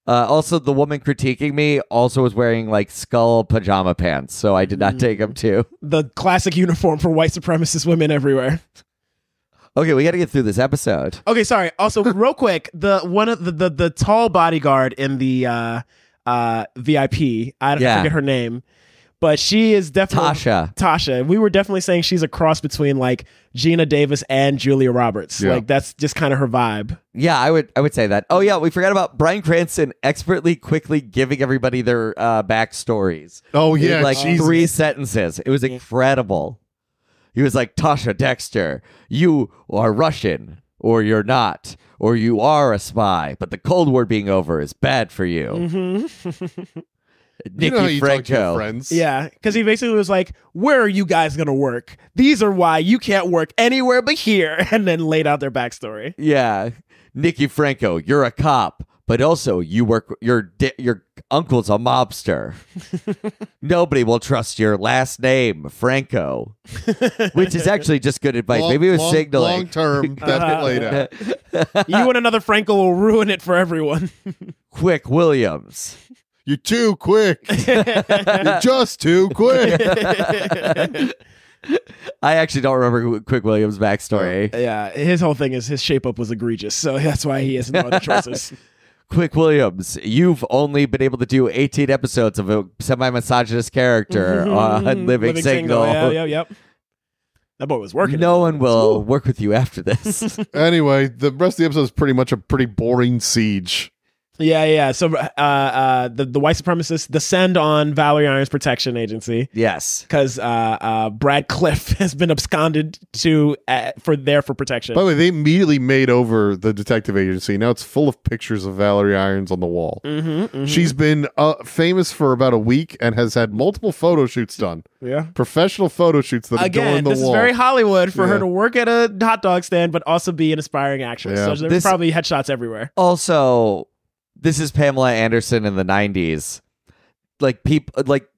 Uh, also the woman critiquing me also was wearing like skull pajama pants, so I did not take them too. the classic uniform for white supremacist women everywhere. Okay, we got to get through this episode. Okay, sorry. Also, real quick, the one of the the, the tall bodyguard in the uh uh VIP, I, Yeah. I forget her name, but she is definitely Tasha. Tasha. We were definitely saying she's a cross between like Geena Davis and Julia Roberts. Yeah. Like that's just kind of her vibe. Yeah, I would I would say that. Oh yeah, we forgot about Bryan Cranston expertly quickly giving everybody their uh, backstories. oh in, yeah, like Jesus. three sentences. It was incredible. He was like, Tasha Dexter, you are Russian, or you're not, or you are a spy, but the Cold War being over is bad for you. Mm-hmm. Nikki you know how you talk to your Franco. friends. Yeah, because he basically was like, "Where are you guys gonna work? These are why you can't work anywhere but here," and then laid out their backstory. Yeah. Nikki Franco, you're a cop, but But also, you work your di- your uncle's a mobster. Nobody will trust your last name, Franco, which is actually just good advice. Long- Maybe it was long, signaling. long term. That's laid out. you and another Franco will ruin it for everyone. Quick Williams. You're too quick. You're just too quick. I actually don't remember Quick Williams' backstory. Oh, yeah, his whole thing is his shape up was egregious, so that's why he has no other choices. Quick Williams, you've only been able to do 18 episodes of a semi misogynist character on Living, Single. Yeah, yeah, yep. That boy was working. No one will work with you after this. anyway, the rest of the episode is pretty much a pretty boring siege. Yeah, yeah. So, uh, uh, the the white supremacists descend on Valerie Irons Protection Agency yes. because uh, uh, Brad Cliff has been absconded to uh, for there for protection. By the way, they immediately made over the detective agency. Now it's full of pictures of Valerie Irons on the wall. mm-hmm, She's been uh, famous for about a week and has had multiple photo shoots done. yeah. Professional photo shoots that go Again, in the this wall. is very Hollywood for her to work at a hot dog stand, but also be an aspiring actress. Yeah. So there's This- probably headshots everywhere. Also, this is Pamela Anderson in the 90s. Like, people, like,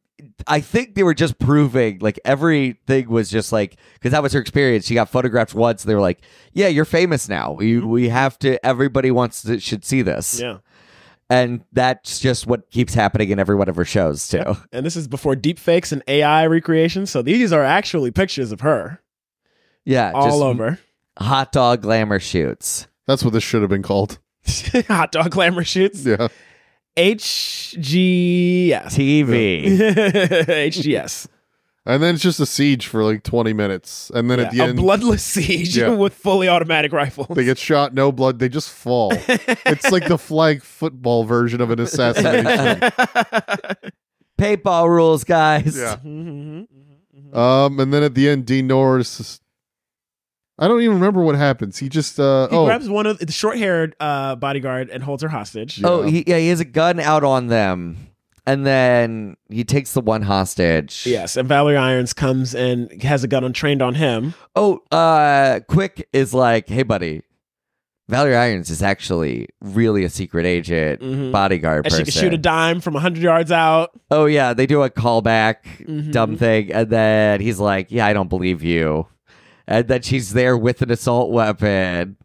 I think they were just proving, like, everything was just like, because that was her experience. She got photographed once. They were like, yeah, you're famous now. We, mm-hmm. we have to, everybody wants to, should see this. Yeah. And that's just what keeps happening in every one of her shows, too. And this is before deepfakes and AI recreations. So these are actually pictures of her Yeah. all just over. Hot dog glamour shoots. That's what this should have been called. hot dog glamour shoots. Yeah. HGS. TV. HGS. And then it's just a siege for like 20 minutes. And then at the Yeah, a end, bloodless siege Yeah. with fully automatic rifles. they get shot, no blood, they just fall. it's like the flag football version of an assassination. Paintball rules, guys. yeah. Mhm, mhm. Um, and then at the end, Dean Norris. Is- I don't even remember what happens. He just uh He oh grabs one of the short-haired uh, bodyguard and holds her hostage. Yeah. Oh, he, yeah, he has a gun out on them. And then he takes the one hostage. Yes, and Valerie Irons comes and has a gun on, trained on him. Oh, uh, Quick is like, hey, buddy. Valerie Irons is actually really a secret agent, Mhm. bodyguard And she person. can shoot a dime from 100 yards out. oh, yeah. They do a callback, Mhm. dumb thing. And then he's like, yeah, I don't believe you. And then she's there with an assault weapon.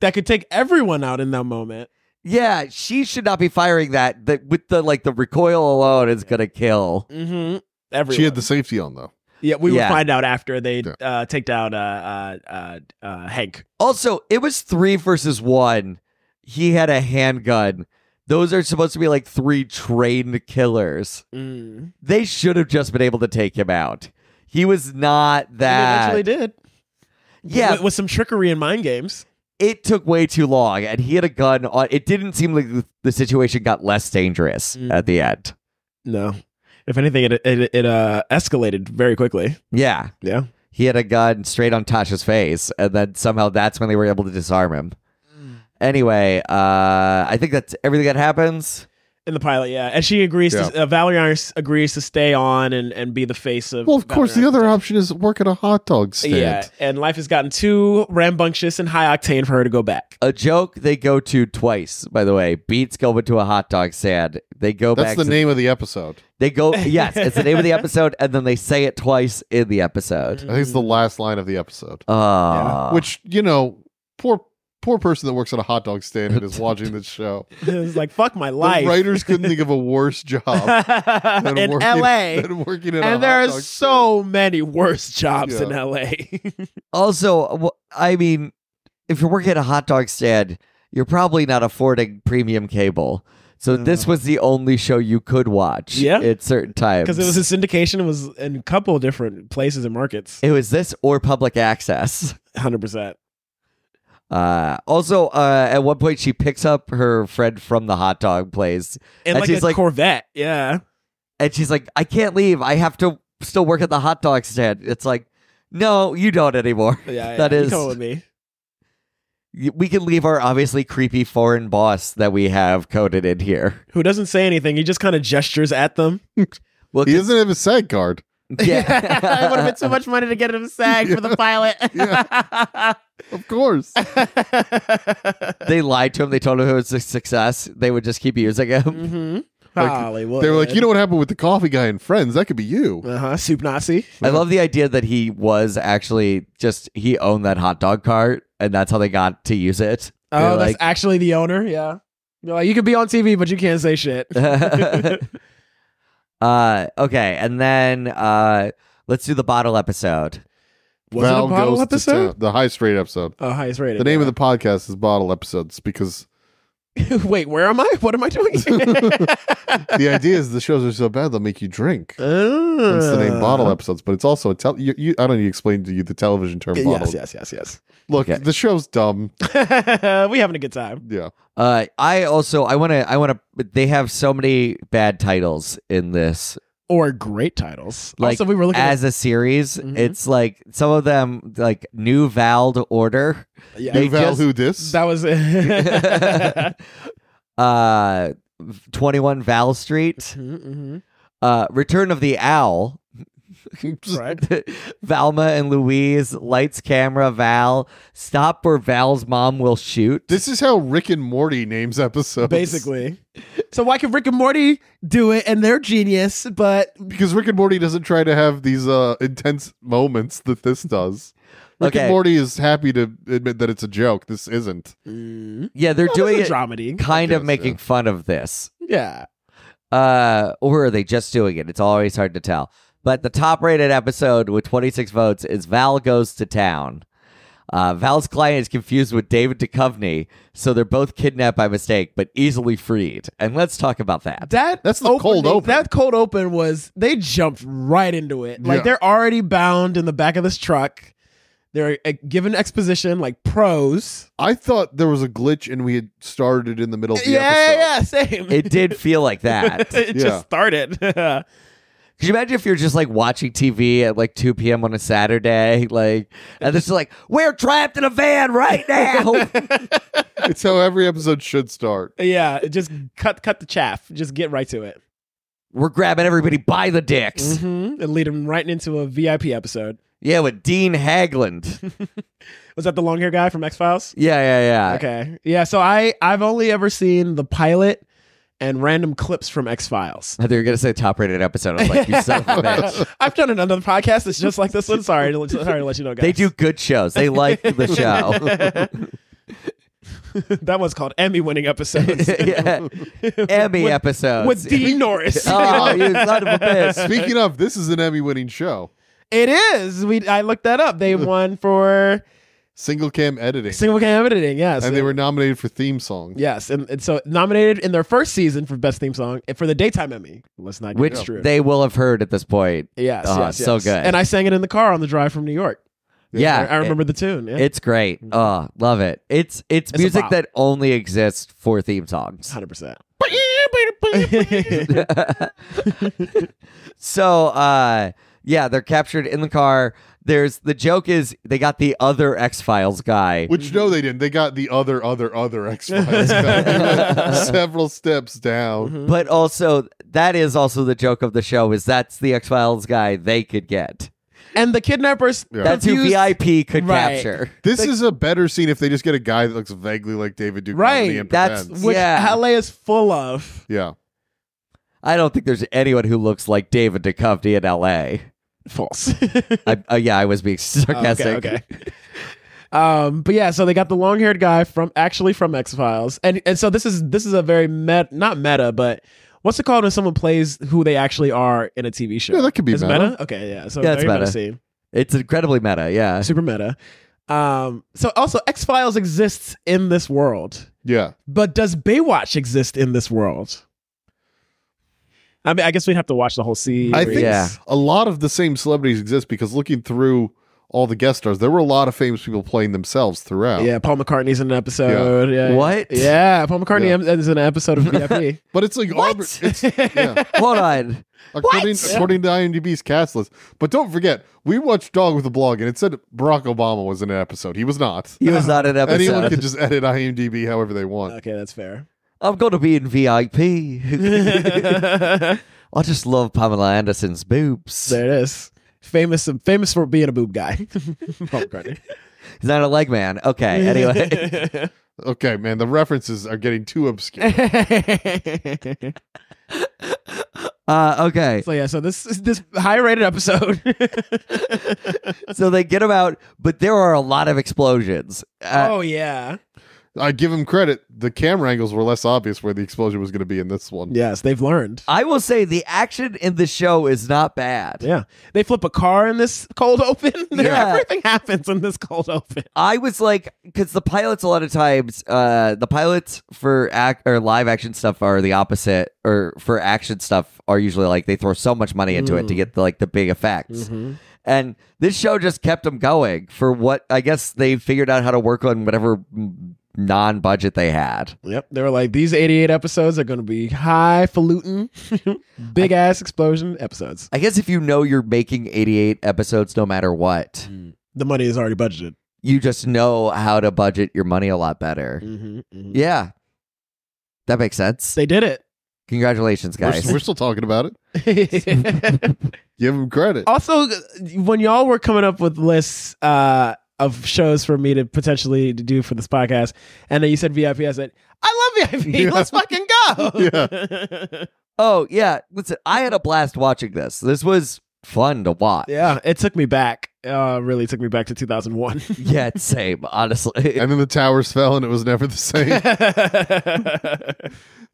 That could take everyone out in that moment. Yeah, she should not be firing that. That with the like the recoil alone is gonna kill. Mm-hmm. Everyone. she had the safety on though. yeah, we Yeah. would find out after they Yeah. uh, take down uh, uh, uh, uh, Hank. Also, it was three versus one. He had a handgun. Those are supposed to be like three trained killers. Mm. They should have just been able to take him out. He was not that. that. eventually did. Yeah, with, with some trickery and mind games. it took way too long, and he had a gun on. It didn't seem like the- the situation got less dangerous Mm. at the end. No, if anything, it it, it uh, escalated very quickly. Yeah, Yeah. he had a gun straight on Tasha's face, and then somehow that's when they were able to disarm him. Mm. Anyway, uh, I think that's everything that happens. In the pilot, yeah, and she agrees to. Uh, Valerie Irons agrees to stay on and, and be the face of. Well, of course, the other option is work at a hot dog stand. Yeah, and life has gotten too rambunctious and high octane for her to go back. A joke they go to twice, by the way. Beats go into a hot dog stand. They go back. That's back. the to- name of the episode. They go. Yes, it's the name of the episode, and then they say it twice in the episode. I think it's the last line of the episode. Uh, Which, you know, poor poor person that works at a hot dog stand and is watching this show. it's like fuck my life. The writers couldn't think of a worse job than in working, L.A. than working at a and there hot are dog so many worse jobs in L.A. also, I mean, if you're working at a hot dog stand, you're probably not affording premium cable. So this was the only show you could watch. Yeah. at certain times because it was a syndication. It was in a couple of different places and markets. It was this or public access. Hundred percent. Uh, also, uh, at one point, she picks up her friend from the hot dog place, And, And like she's a like- Corvette. Yeah. and she's like, "I can't leave. I have to still work at the hot dog stand." It's like, no, you don't anymore. Yeah. That yeah. is- You come with me. We can leave our obviously creepy foreign boss that we have coded in here. Who doesn't say anything? He just kind of gestures at them. Well, He 'cause- doesn't have a SAG card. Yeah. it would have been too much money to get him SAG for the pilot. Of course. they lied to him. They told him it was a success. They would just keep using him. mm-hmm. Like, Hollywood. They were like, you know what happened with the coffee guy and Friends? That could be you. uh huh, soup Nazi. I love the idea that he was actually just he owned that hot dog cart, and that's how they got to use it. Oh, They're that's like, actually the owner. Yeah. You're like, you can be on TV, but you can't say shit. Uh, okay, and then uh, let's do the bottle episode. Was Val it a bottle goes to episode? town. The high straight episode. Oh, highest rated. The name of the podcast is Bottle Episodes because the. Wait, where am I? What am I doing? the idea is the shows are so bad they'll make you drink. That's the name. Bottle Episodes, but it's also a tel- you, you, I don't need to explain to you the television term bottle. Yes, yes, yes, Look, Okay. the show's dumb. yes. we having a good time. Yeah. Uh, I also I want to I want to. They have so many bad titles in this. Or great titles. Like also, we were looking as a series, Mhm. it's like some of them like New Vald Order. yeah, New Val just- who this? that was it. uh, Twenty One Val Street. Mhm, Uh, Return of the Owl. Right. Valma and Louise, lights, camera, Val. Stop or Val's mom will shoot. this is how Rick and Morty names episodes. Basically. So why can Rick and Morty do it and they're genius, but Because Rick and Morty doesn't try to have these uh, intense moments that this does. Rick Okay. and Morty is happy to admit that it's a joke. This isn't. yeah, they're Oh, doing it a dramedy. kind of making yeah. fun of this. Yeah. Uh, or are they just doing it? It's always hard to tell. But the top rated episode with 26 votes is Val Goes to Town. Uh, Val's client is confused with David Duchovny, so they're both kidnapped by mistake, but easily freed. And let's talk about that. That That's the cold opening- open. That cold open was they jumped right into it. Like Yeah. they're already bound in the back of this truck. They're uh, given exposition like pros. I thought there was a glitch and we had started in the middle of the Yeah, episode. yeah, yeah, same. It did feel like that. it Yeah. just started. Could you imagine if you're just like watching TV at like 2 p.m. on a Saturday? Like, and this is like, we're trapped in a van right now. It's how every episode should start. yeah, just cut cut the chaff. Just get right to it. we're grabbing everybody by the dicks. hmm And lead them right into a VIP episode. Yeah, with Dean Haglund. Was that the long hair guy from X Files? Yeah, yeah, yeah. Okay. Yeah, so I I've only ever seen the pilot and random clips from X Files. I thought you were gonna say top rated episode. I was like, you son of a bitch. I've done another podcast that's just like this one. Sorry to, sorry to let you know, guys. They do good shows. They like the show. that one's called Emmy winning episodes. yeah. Emmy with, episodes. with Dean Norris. oh, you son of a bitch. Speaking of, this is an Emmy winning show. it is. We I looked that up. They won for Single cam editing. single cam editing. Yes, and they were nominated for theme song. Yes, and, and so nominated in their first season for best theme song and for the daytime Emmy. Let's not get Which true. they will have heard at this point. yes, Oh, yes, so yes. good. And I sang it in the car on the drive from New York. Yeah. I, I remember the tune. Yeah. It's great. Oh, love it. It's it's, It's music that only exists for theme songs. Hundred percent. so uh yeah, they're captured in the car. There's the joke is they got the other X Files guy. Which no, they didn't. They got the other, other, other X Files guy several steps down. Mm-hmm. But also that is also the joke of the show is that's the X Files guy they could get. And the kidnappers. Yeah. That's who confused- VIP could Right. capture. This is a better scene if they just get a guy that looks vaguely like David Duchovny Right, and that's- pretends. Which Yeah. LA is full of. yeah. I don't think there's anyone who looks like David Duchovny in LA. False. I, uh, yeah, I was being sarcastic. Oh, okay, okay. Um, but yeah, so they got the long-haired guy from actually from X Files, and and so this is this is a very met not meta, but what's it called when someone plays who they actually are in a TV show? Yeah, that could be Is it meta. Okay, yeah. So Yeah, it's meta meta. scene, It's incredibly meta, yeah. super meta. Um, so also X Files exists in this world, Yeah. but does Baywatch exist in this world? I mean, I guess we'd have to watch the whole series. I think Yeah. a lot of the same celebrities exist because looking through all the guest stars, there were a lot of famous people playing themselves throughout. Yeah, Paul McCartney's in an episode. Yeah. What? Yeah, Paul McCartney Yeah. is in an episode of VIP. But it's like What? Aubrey- it's, yeah. Hold on. according, What? according to IMDb's cast list. But don't forget, we watched Dog with a Blog and it said Barack Obama was in an episode. He was not. He was not an episode. Anyone episode. can just edit IMDb however they want. okay, that's fair. I'm going to be in VIP. I just love Pamela Anderson's boobs. There it is. Famous, famous for being a boob guy. Paul McCartney. He's not a leg man. Okay. Anyway. Okay, man, the references are getting too obscure. uh, okay. so yeah, so this this high rated episode. So they get him out, but there are a lot of explosions. Uh, oh yeah. I give him credit. The camera angles were less obvious where the explosion was going to be in this one. Yes, they've learned. I will say the action in the show is not bad. Yeah, they flip a car in this cold open. Yeah. Everything happens in this cold open. I was like, because the pilots a lot of times, uh, the pilots for act or live action stuff are the opposite, or for action stuff are usually like they throw so much money into it to get the, like the big effects. And this show just kept them going for what I guess they figured out how to work on whatever non budget they had. Yep, they were like these 88 episodes are going to be highfalutin, big ass explosion episodes. I guess if you know you're making 88 episodes no matter what, The money is already budgeted. you just know how to budget your money a lot better. Mm-hmm, Yeah. That makes sense. They did it. Congratulations, We're, guys. we're still talking about it. Give him credit. also, when y'all were coming up with lists uh, of shows for me to potentially to do for this podcast, and then you said VIP, I said, I love VIP. Yeah. Let's fucking go. Oh, yeah. Listen, I had a blast watching this. This was fun to watch. yeah, it took me back. Uh, really took me back to 2001. Yeah, it's same, honestly. And then the towers fell and it was never the same.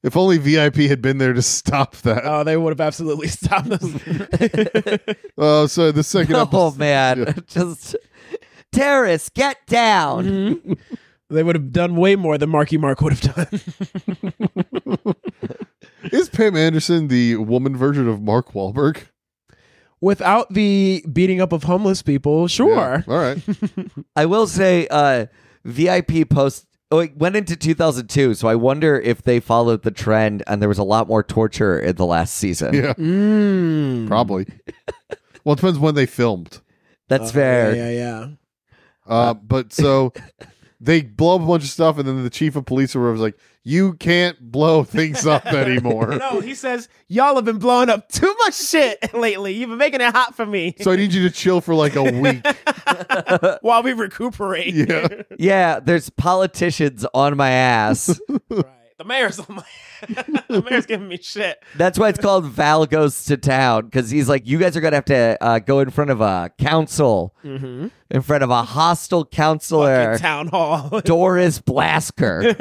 if only VIP had been there to stop that. oh, they would have absolutely stopped us. Oh, so the second oh, episode. man. Just terrorists, get down. they would have done way more than Marky Mark would have done. Is Pam Anderson the woman version of Mark Wahlberg? Without the beating up of homeless people, sure. Yeah. All right. I will say, uh, VIP post. Oh, it went into 2002, so I wonder if they followed the trend and there was a lot more torture in the last season. Yeah, Mm. probably. well, it depends when they filmed. That's fair. Yeah, yeah, yeah. Uh, but so they blow up a bunch of stuff, and then the chief of police or whatever was like, "You can't blow things up anymore." No, he says, Y'all have been blowing up too much shit lately. You've been making it hot for me So I need you to chill for like a week. while we recuperate. Yeah. Yeah, there's politicians on my ass. right. The mayor's on my the mayor's giving me shit. That's why it's called Val Goes to Town because he's like, you guys are gonna have to uh, go in front of a council, Mm-hmm. in front of a hostile counselor, Fucking town hall. Doris Blasker.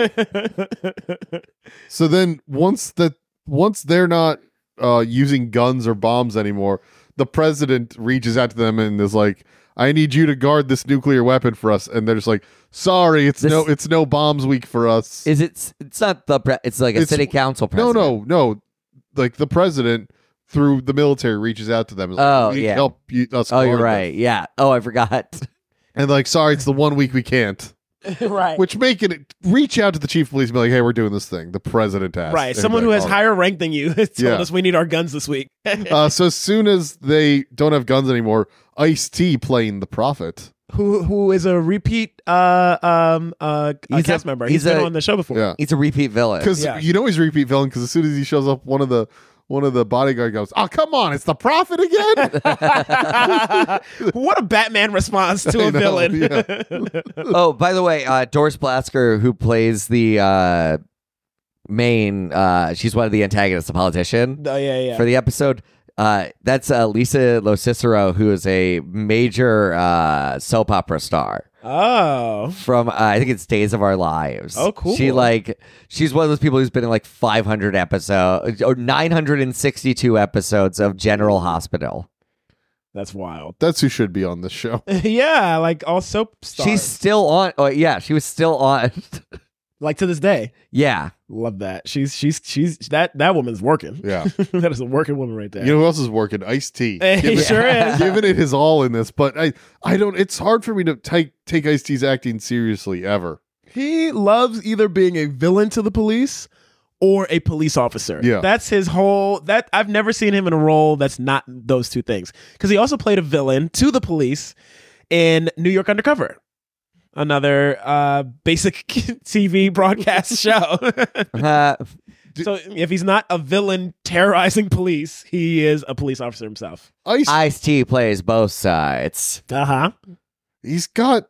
So then once that once they're not uh, using guns or bombs anymore, the president reaches out to them and is like, "I need you to guard this nuclear weapon for us." And they're just like, "Sorry, it's This- no it's no bombs week for us." Is it? It's not the. Pre- it's like a It's- city council no, president. no, no. Like the president through the military reaches out to them. and like, Oh, "We yeah. help you, us. Oh, you're right. this." Yeah. Oh, I forgot. And like, sorry, it's the one week we can't. right. Which making it reach out to the chief of police and be like, "Hey, we're doing this thing." The president asked. right. Someone be who has "All right." higher rank than you has told Yeah. us we need our guns this week. Uh, so as soon as they don't have guns anymore, Ice T playing the prophet. Who who is a repeat uh um uh a He's a- cast member. he's he's been a- on the show before. Yeah, He's a repeat villain. because Yeah. you know he's a repeat villain. Because as soon as he shows up, one of the one of the bodyguard goes, "Oh, come on, it's the prophet again." what a Batman response to I a know, villain. yeah. oh, by the way, uh, Doris Blasker, who plays the uh, main, uh, she's one of the antagonists, the politician Oh yeah, yeah. for the episode. Uh, that's uh, Lisa LoCicero, who is a major uh, soap opera star oh. from uh, I think it's Days of Our Lives. Oh, cool. She like she's one of those people who's been in like 500 episodes or 962 episodes of General Hospital. That's wild. That's who should be on this show. yeah, like all soap stars. She's still on. Oh yeah, she was still on. like to this day. yeah, Love that. She's she's she's that that woman's working. Yeah, that is a working woman right there. you know who else is working? Ice T. Hey, he sure is. Giving it his all in this, but I I don't. It's hard for me to take take Ice T's acting seriously ever. He loves either being a villain to the police or a police officer. Yeah. That's his whole that I've never seen him in a role that's not those two things. Cuz he also played a villain to the police in New York Undercover. Another uh basic TV broadcast show. Uh, So if he's not a villain terrorizing police, he is a police officer himself. Ice. Ice T plays both sides. Uh huh. he's got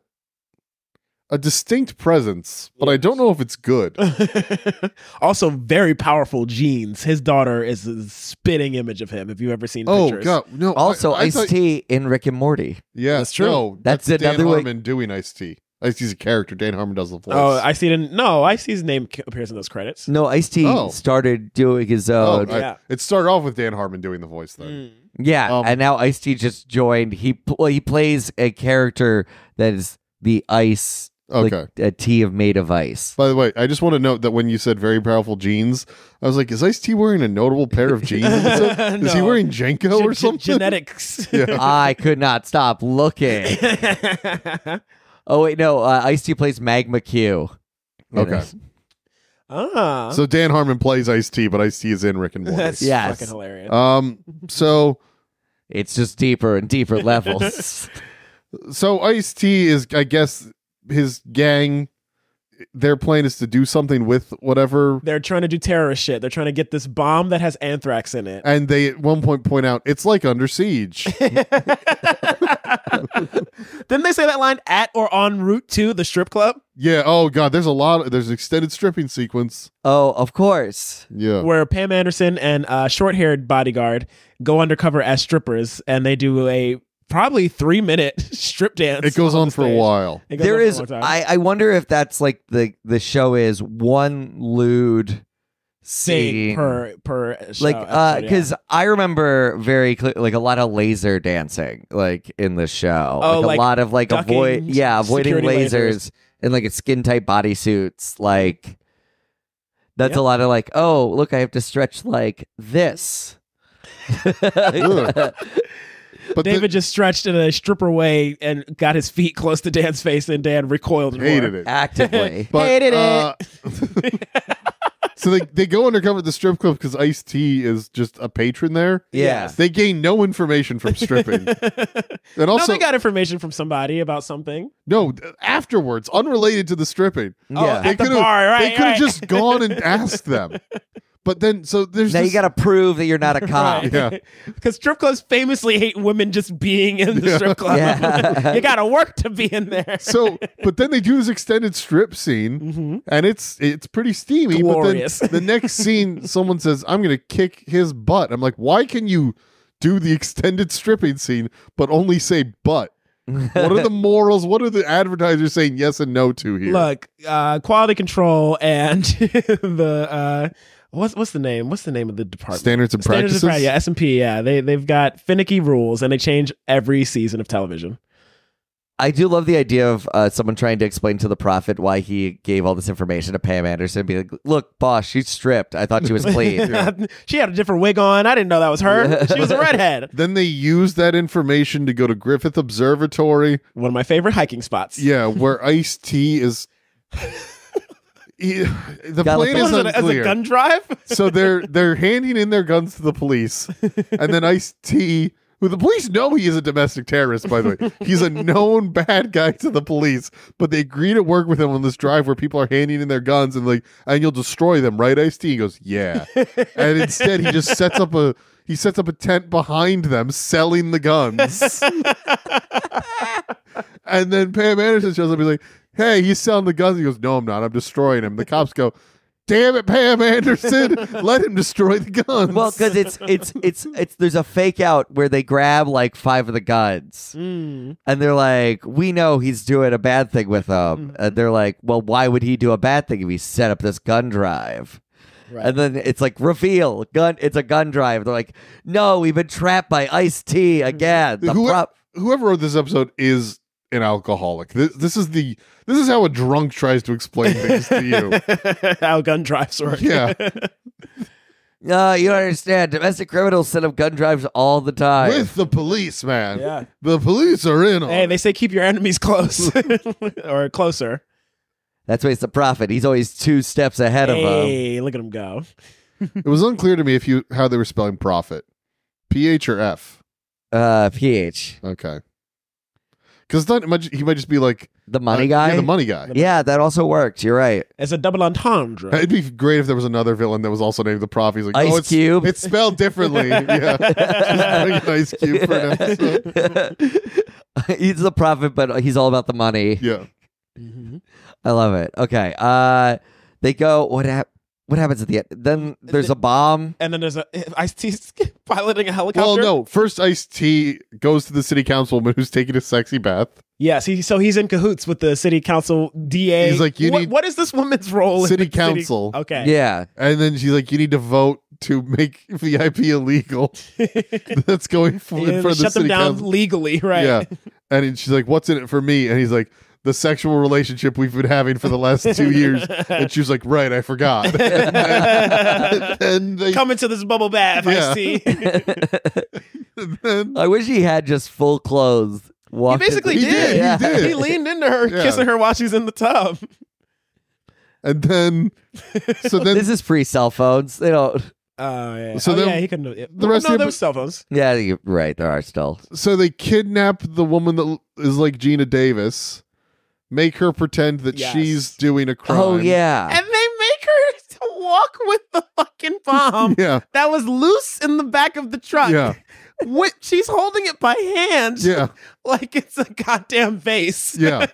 a distinct presence, but I don't know if it's good. also, very powerful genes. His daughter is a spitting image of him. If you've ever seen oh pictures. god, no. Also, I, I Ice thought- T in Rick and Morty. Yeah, That's true. No, That's Dan another way- Harmon doing Ice T. Ice T's a character. Dan Harmon does the voice. Oh, I see. Didn't no. I see his name appears in those credits. No, Ice T Oh. started doing his Oh, own. I- yeah. it started off with Dan Harmon doing the voice. Then Mm. yeah, Um, and now Ice T just joined. He pl- well, he plays a character that is the ice, like okay. a tea of made of ice. By the way, I just want to note that when you said very powerful jeans, I was like, is Ice T wearing a notable pair of jeans? in this episode? Is he No. wearing JNCO or Gen- something? Genetics. Yeah. I could not stop looking. Oh wait, no, uh, Ice T plays Magma Q. in Okay. this. ah. So Dan Harmon plays Ice T, but Ice T is in Rick and Morty. that's Yes. fucking hilarious. Um. So It's just deeper and deeper levels. so Ice T is, I guess, his gang. Their plan is to do something with whatever, They're trying to do terrorist shit. They're trying to get this bomb that has anthrax in it. and they at one point point out it's like under siege. Didn't they say that line at or en route to the strip club? yeah. Oh god. There's a lot. Of, there's an extended stripping sequence. oh, of course. Yeah. Where Pam Anderson and uh, short haired bodyguard go undercover as strippers and they do a probably three minute strip dance. It goes on the for a stage. while. It goes There on for a is. long. I, I wonder if that's like the the show is one lewd Thing scene per per show, like uh episode, yeah. because i remember very clear like a lot of laser dancing like in the show Oh, like, like a lot of like ducking avoid yeah avoiding lasers, lasers. and like a skin tight bodysuits like that's Yep. a lot of like oh look i have to stretch like this Ugh. But David the, just stretched in a stripper way and got his feet close to Dan's face, and Dan recoiled. more. hated it. actively But, Hated it. uh, so they they go undercover at the strip club because Ice T is just a patron there. yeah They gain no information from stripping, and also no, they got information from somebody about something. no afterwards, unrelated to the stripping. Oh, yeah at They the could've- bar, right? They could have right. just gone and asked them. But then, so there's now you gotta prove that you're not a cop Yeah. Because strip clubs famously hate women just being in the strip club. Yeah. you got to work to be in there. so, but then they do this extended strip scene, Mhm. and it's it's pretty steamy. Glorious. But then the next scene, someone says, "I'm going to kick his butt." I'm like, why can you do the extended stripping scene but only say butt? what are the morals? What are the advertisers saying yes and no to here? Look, uh, quality control and the uh, what's what's the name? What's the name of the department? Standards and Standards practices. and pra- yeah, S and P. Yeah, they they've got finicky rules and they change every season of television. I do love the idea of uh, someone trying to explain to the prophet why he gave all this information to Pam Anderson. Be like, "Look, boss, she's stripped. I thought she was clean." she had a different wig on. I didn't know that was her. She was a redhead. Then they use that information to go to Griffith Observatory. One of my favorite hiking spots. Yeah, where Ice T is. He- the Got plan is it as a gun drive? so they're they're handing in their guns to the police, and then Ice T, who the police know he is a domestic terrorist, by the way, he's a known bad guy to the police, but they agree to work with him on this drive where people are handing in their guns and like, and you'll destroy them, right, Ice T? He goes, yeah, and instead he just sets up a he sets up a tent behind them, selling the guns. And then Pam Anderson shows up. He's like, "Hey, he's selling the guns." He goes, "No, I'm not. I'm destroying him." The cops go, "Damn it, Pam Anderson! Let him destroy the guns." well, because it's it's it's it's there's a fake out where they grab like five of the guns, Mm. and they're like, "We know he's doing a bad thing with them," and they're like, "Well, why would he do a bad thing if he set up this gun drive?" Right. And then it's like reveal gun. It's a gun drive. They're like, "No, we've been trapped by Ice T again." The Who- prop. whoever wrote this episode is an alcoholic. This, this is the this is how a drunk tries to explain things to you. How gun drives work. Yeah, No, you don't understand. Domestic criminals set up gun drives all the time. with the police, man. Yeah. the police are in on. Hey, it. they say keep your enemies close or closer. That's why he's the prophet. He's always two steps ahead of him. Hey, look at him go. it was unclear to me if you how they were spelling prophet. P H or F. Uh, PH. Okay. Because he might just be like The money uh, guy. yeah, the money guy. Yeah, that also worked. You're right. It's a double entendre. It'd be great if there was another villain that was also named the Prof. He's like, Ice oh, it's, Cube. It's spelled differently. yeah, Just bring Ice Cube for an episode. he's the prophet, but he's all about the money. Yeah, Mhm. I love it. Okay. Uh, they go. What hap- What happens at the end? Then there's a bomb. And then there's a Ice T piloting a helicopter. Well, no. First, Ice T goes to the city councilwoman who's taking a sexy bath. Yes, he, so he's in cahoots with the city council DA. He's like, you what, need- what is this woman's role? in City the council. Okay. Yeah. And then she's like, "You need to vote to make VIP illegal." That's going for, in Yeah, front of the shut them city down council. legally, right? Yeah, and she's like, "What's in it for me?" And he's like, "The sexual relationship we've been having for the last two years." And she was like, "Right, I forgot." and then, and they, Come into this bubble bath, Yeah. I see. then I wish he had just full clothes. he walked basically into- He did, he Yeah. did. He leaned into her, Yeah. kissing her while she's in the tub. and then so then This is pre cell phones. They don't. Oh yeah. So oh, then yeah, he couldn't. Yeah. the rest no, of the- there was cell phones. Yeah, you're right. There are still. so they kidnap the woman that is like Geena Davis, make her pretend that Yes. she's doing a oh, crime. Oh yeah. And they make her walk with the fucking bomb yeah, that was loose in the back of the truck. yeah, Wi- she's holding it by hand. yeah, Like it's a goddamn vase. yeah.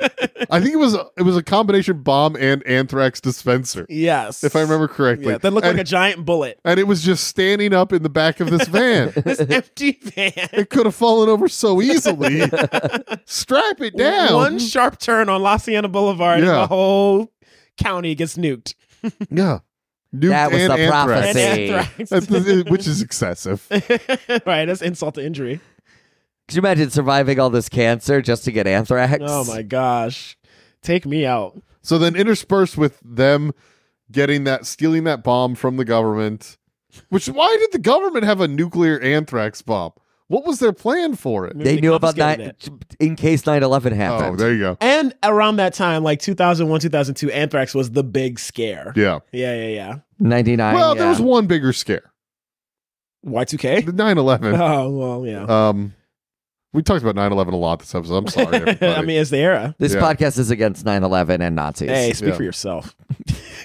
I think it was a, it was a combination bomb and anthrax dispenser, yes. if I remember correctly. Yeah, that looked and, like a giant bullet. and it was just standing up in the back of this van. This empty van. it could have fallen over so easily. Strap it down. One sharp turn on La Cienega Boulevard and the whole county gets nuked. yeah. Nuked That was and the anthrax. prophecy. Anthrax. Which is excessive. right, that's insult to injury. Could you imagine surviving all this cancer just to get anthrax? Oh my gosh. Take me out. So then interspersed with them getting that stealing that bomb from the government. Which why did the government have a nuclear anthrax bomb? What was their plan for it? They They knew about that nine in case 9/11 happened. Oh, there you go. And around that time, like 2001, 2002, anthrax was the big scare. Yeah. Yeah, yeah, yeah. 99. Well, yeah. there was one bigger scare. Y2K? The 9/11. Oh, well, yeah. Um we talked about 9/11 a lot this episode. I'm sorry. I mean, it's the era. This Yeah. podcast is against 9/11 and Nazis. Hey, speak Yeah. for yourself.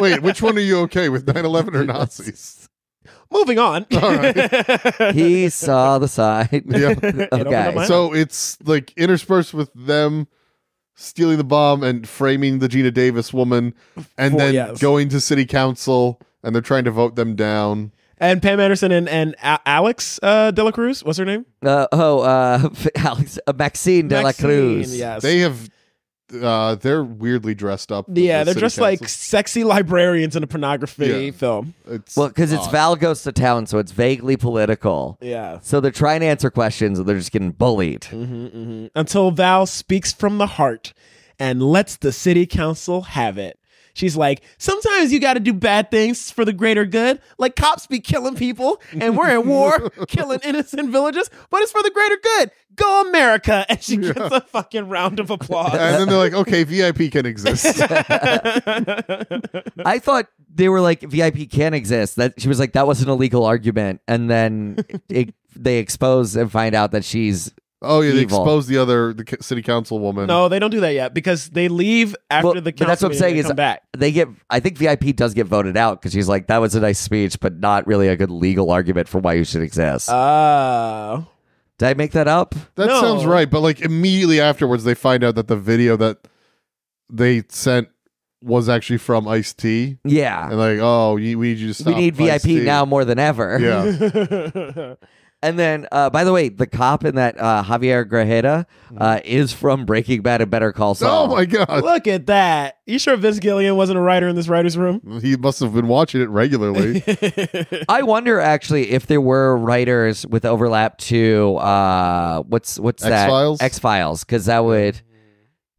Wait, which one are you okay with? 9/11 or Nazis? Moving on. All right. he saw the sign. Yeah. okay. So it's like interspersed with them stealing the bomb and framing the Geena Davis woman, and For- then yes. going to city council, and they're trying to vote them down. and Pam Anderson and, and A- Alex uh, De La Cruz, what's her name? Uh, oh, uh, Alex, uh, Maxine de la Cruz. Yes. They have, uh, they're weirdly dressed up. yeah, the they're city dressed like sexy librarians in a pornography Yeah. film. It's Well, because it's odd. Val goes to town, so it's vaguely political. Yeah. So they're trying to answer questions, and they're just getting bullied. Mm-hmm, Until Val speaks from the heart and lets the city council have it. She's like, sometimes you got to do bad things for the greater good. Like cops be killing people and we're at war, killing innocent villages, but it's for the greater good. Go America. And she gets a fucking round of applause. and then they're like, okay, VIP can exist. I thought they were like VIP can exist. That she was like that was an illegal argument, and then it, they expose and find out that she's oh yeah, they Evil. exposed the other the city council woman. no, they don't do that yet because they leave after Well, the but that's what I'm saying is come back. they get. I think VIP does get voted out because she's like that was a nice speech, but not really a good legal argument for why you should exist. Oh. Did I make that up? That No. sounds right, but like immediately afterwards, they find out that the video that they sent was actually from Ice T, Yeah, and like, oh, we need you to we need VIP Ice-T. now more than ever. Yeah, And then, uh, by the way, the cop in that uh, Javier Grajeda uh, is from Breaking Bad and Better Call Saul. Oh my god, Look at that. You sure Vince Gilligan wasn't a writer in this writer's room? he must have been watching it regularly. I wonder actually if there were writers with overlap to uh, what's what's that X-Files? X Files because that would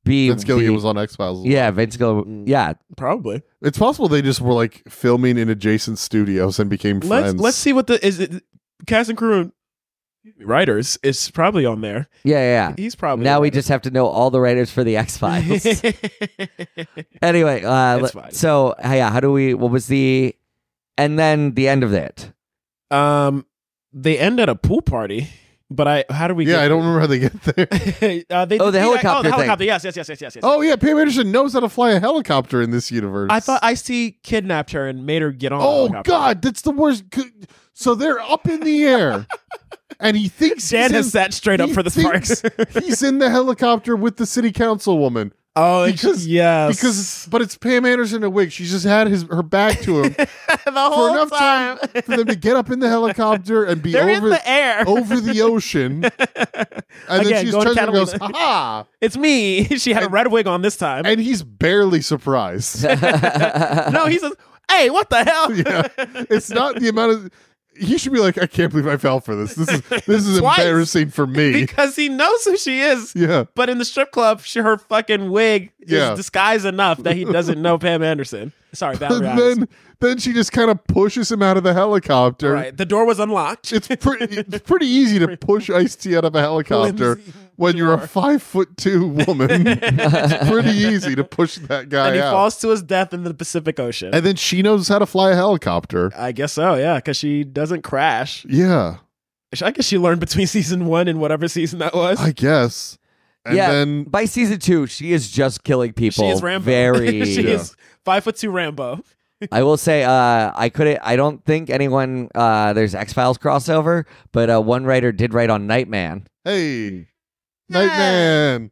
be Vince Gilligan the- was on X Files. yeah Vince Gilligan yeah Probably. it's possible they just were like filming in adjacent studios and became Let's friends. let's see what the is it cast and crew writers is probably on there. yeah yeah. He's probably Now we just have to know all the writers for the X Files. anyway, uh, fine. so yeah, how do we? What was the? And then the end of it. um they end at a pool party. But I, how do we? Yeah, get I don't remember how they get there. uh, they, Oh, the yeah, helicopter Oh, the thing. helicopter. Yes, yes, yes, yes, yes, yes. oh yeah, Pam Anderson knows how to fly a helicopter in this universe. I thought Ice T kidnapped her and made her get on. the Oh helicopter. God, that's the worst. So they're up in the air, and he thinks Dan has in- sat straight up for the sparks. he's in the helicopter with the city councilwoman. oh, Because- yes, Because, but it's Pam Anderson in a wig. She's just had his her back to him the for whole enough time for them to get up in the helicopter and be They're in over the air. over the ocean. And then Again, she's going turns and goes. "Ha!" It's me. She had a red wig on this time. And he's barely surprised. no, he says, "Hey, what the hell?" yeah, it's not the amount of. He should be like, "I can't believe I fell for this. This is this is embarrassing for me." because he knows who she is. yeah, But in the strip club, she, her fucking wig Yeah. is disguised enough that he doesn't know Pam Anderson. Sorry, Valerie. Then then she just kind of pushes him out of the helicopter. right, the door was unlocked. It's pretty it's pretty easy to push Ice T out of a helicopter Flimsy when you're a door. five foot two woman. it's pretty easy to push that guy and he out. falls to his death in the Pacific Ocean. and then she knows how to fly a helicopter. I guess so, yeah, because she doesn't crash. Yeah, I guess she learned between season one and whatever season that was. I guess. And yeah, then by season two, she is just killing people. she is Rambo. Very. she Yeah. is five foot two Rambo. I will say, uh, I couldn't. I don't think anyone. Uh, there's X Files crossover, but uh, one writer did write on Nightman. hey, Nightman.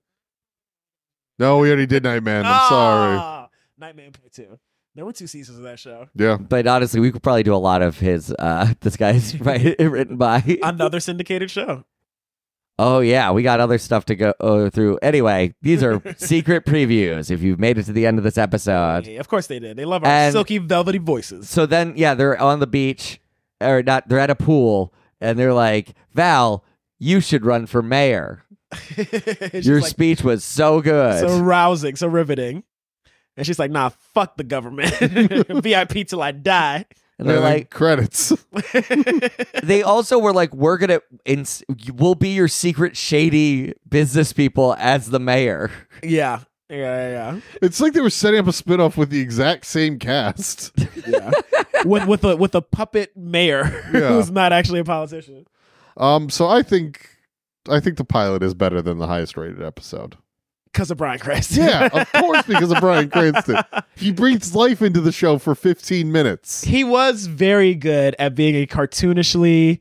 No, we already did Nightman. I'm sorry. Ah, Nightman Part Two. There were two seasons of that show. Yeah. But honestly, we could probably do a lot of his. Uh, this guy's right, written by. Another syndicated show. Oh yeah, we got other stuff to go uh, through. Anyway, these are secret previews. If you've made it to the end of this episode, Hey, of course they did. They love our And- silky, velvety voices. so then yeah, they're on the beach, or not? They're at a pool, and they're like, "Val, you should run for mayor. She's Your like, speech was so good." so rousing, so riveting. And she's like, "Nah, fuck the government. VIP till I die." and they're And like, credits. they also were like, "We're gonna, ins- we'll be your secret shady business people as the mayor." yeah, yeah, yeah, it's like they were setting up a spinoff with the exact same cast. yeah. with with a with a puppet mayor Yeah. who's not actually a politician. Um, so I think I think the pilot is better than the highest rated episode. Because of Bryan Cranston. Yeah, of course, because of Bryan Cranston. He breathes life into the show for 15 minutes. he was very good at being a cartoonishly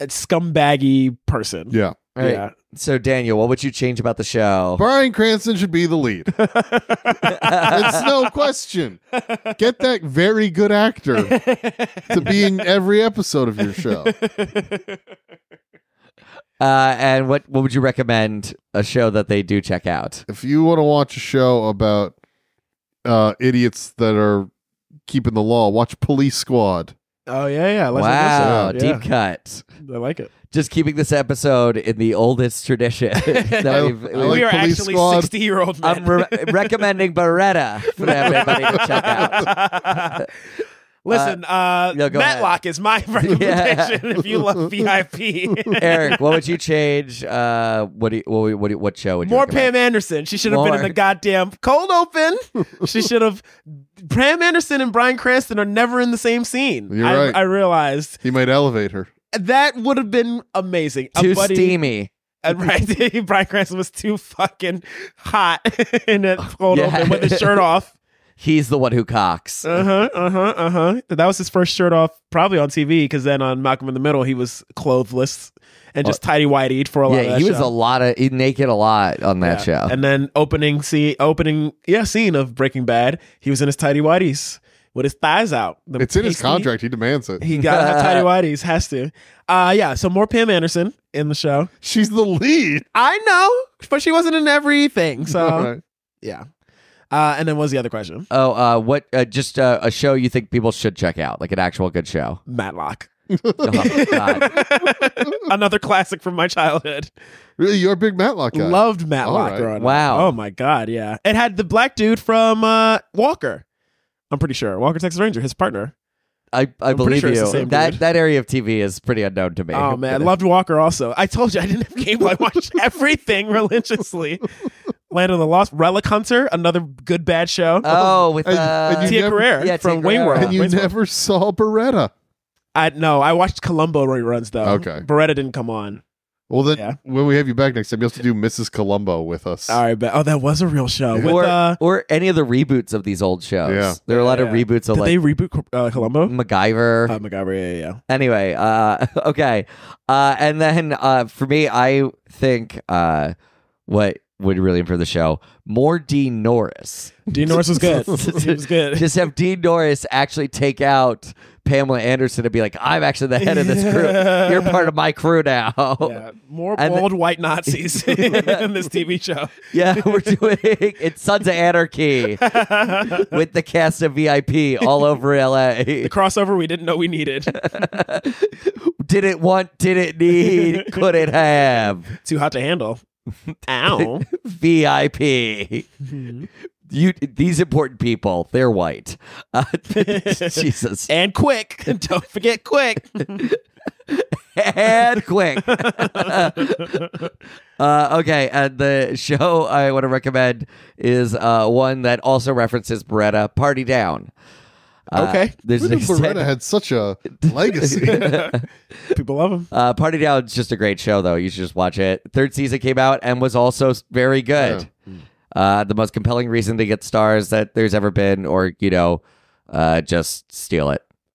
scumbaggy person. Yeah. All right. Yeah. So Daniel, what would you change about the show? Bryan Cranston should be the lead. it's no question. Get that very good actor to be in every episode of your show. Uh, and what what would you recommend a show that they do check out? If you want to watch a show about uh, idiots that are keeping the law, watch Police Squad. Oh yeah, yeah. Leslie wow, Nielsen. deep cut. I like it. Just keeping this episode in the oldest tradition. that I- we've- I like we are Police actually Squad. sixty-year-old men. I'm re- recommending Baretta for everybody to check out. Listen, uh, no, go Matlock is my recommendation if you love VIP. Eric, what would you change? Uh, what do you, what, would- what, do- what show would you More recommend? Pam Anderson. She should have been in the goddamn cold open. she should have. Pam Anderson and Bryan Cranston are never in the same scene. You're I, right. I realized He might elevate her. that would have been amazing. A Too buddy- steamy. Uh, right, Bryan Cranston was too fucking hot in that cold Yeah. open with his shirt off. He's the one who cocks. Uh huh. Uh huh. Uh huh. That was his first shirt off, probably on TV, because then on Malcolm in the Middle, he was clothless and just tidy whiteyed for a lot. of yeah, that he was show. a lot of he naked a lot on that Yeah. show. And then opening scene, opening yeah scene of Breaking Bad, he was in his tidy whities with his thighs out. The It's in his contract. He demands it. He got to have tidy whities. Has to. Uh yeah. So more Pam Anderson in the show. She's the lead. I know, but she wasn't in everything. So All right. yeah. Uh, and then what was the other question? oh, uh, what? Uh, just uh, a show you think people should check out, like an actual good show. Matlock. Oh, God. Another classic from my childhood. Really, you're a big Matlock guy. Loved Matlock All right. growing up. Wow. Oh my god, yeah. It had the black dude from uh, Walker. I'm pretty sure Walker Texas Ranger, his partner. I, I pretty believe sure it's you. same that dude. that area of TV is pretty unknown to me. Oh man, I loved Walker also. I told you I didn't have cable. I watched everything religiously. Land of the Lost, Relic Hunter, another good bad show. Oh, with And- uh, and you Tia never- Carrere yeah, from Tia Wayne Carrere. World. and you Wayne's World. never saw Baretta. I no, I watched Columbo reruns though. Okay. Baretta didn't come on. Well, then Yeah. when we have you back next time, you have to do Mrs. Columbo with us. All right, but oh, that was a real show. With, or uh, or any of the reboots of these old shows. Yeah. There are a lot of Yeah. reboots of did like they reboot uh, Columbo? MacGyver. My god, yeah, yeah, yeah. anyway, uh, okay. Uh, and then uh, for me, I think uh, what would really improve the show more Dean Norris. Dean Norris was good. he was good. Just have Dean Norris actually take out Pamela Anderson and be like, I'm actually the head of this crew. You're part of my crew now. yeah, more And bald white Nazis in this TV show. Yeah, we're doing it's Sons of Anarchy with the cast of VIP all over LA. The crossover we didn't know we needed. Did it want, did it need, could it have? Too hot to handle. Ow. VIP. You these important people, they're white. Uh, Jesus. and quick. Don't forget quick. and quick. uh, okay, and the show I want to recommend is uh, one that also references Baretta, Party Down. Uh, Okay. there's Who an knew Baretta extended- had such a legacy? People love him. uh, Party Down's just a great show, though. You should just watch it. Third season came out and was also s- very good. Uh, the most compelling reason to get stars that there's ever been, or you know, uh, just steal it.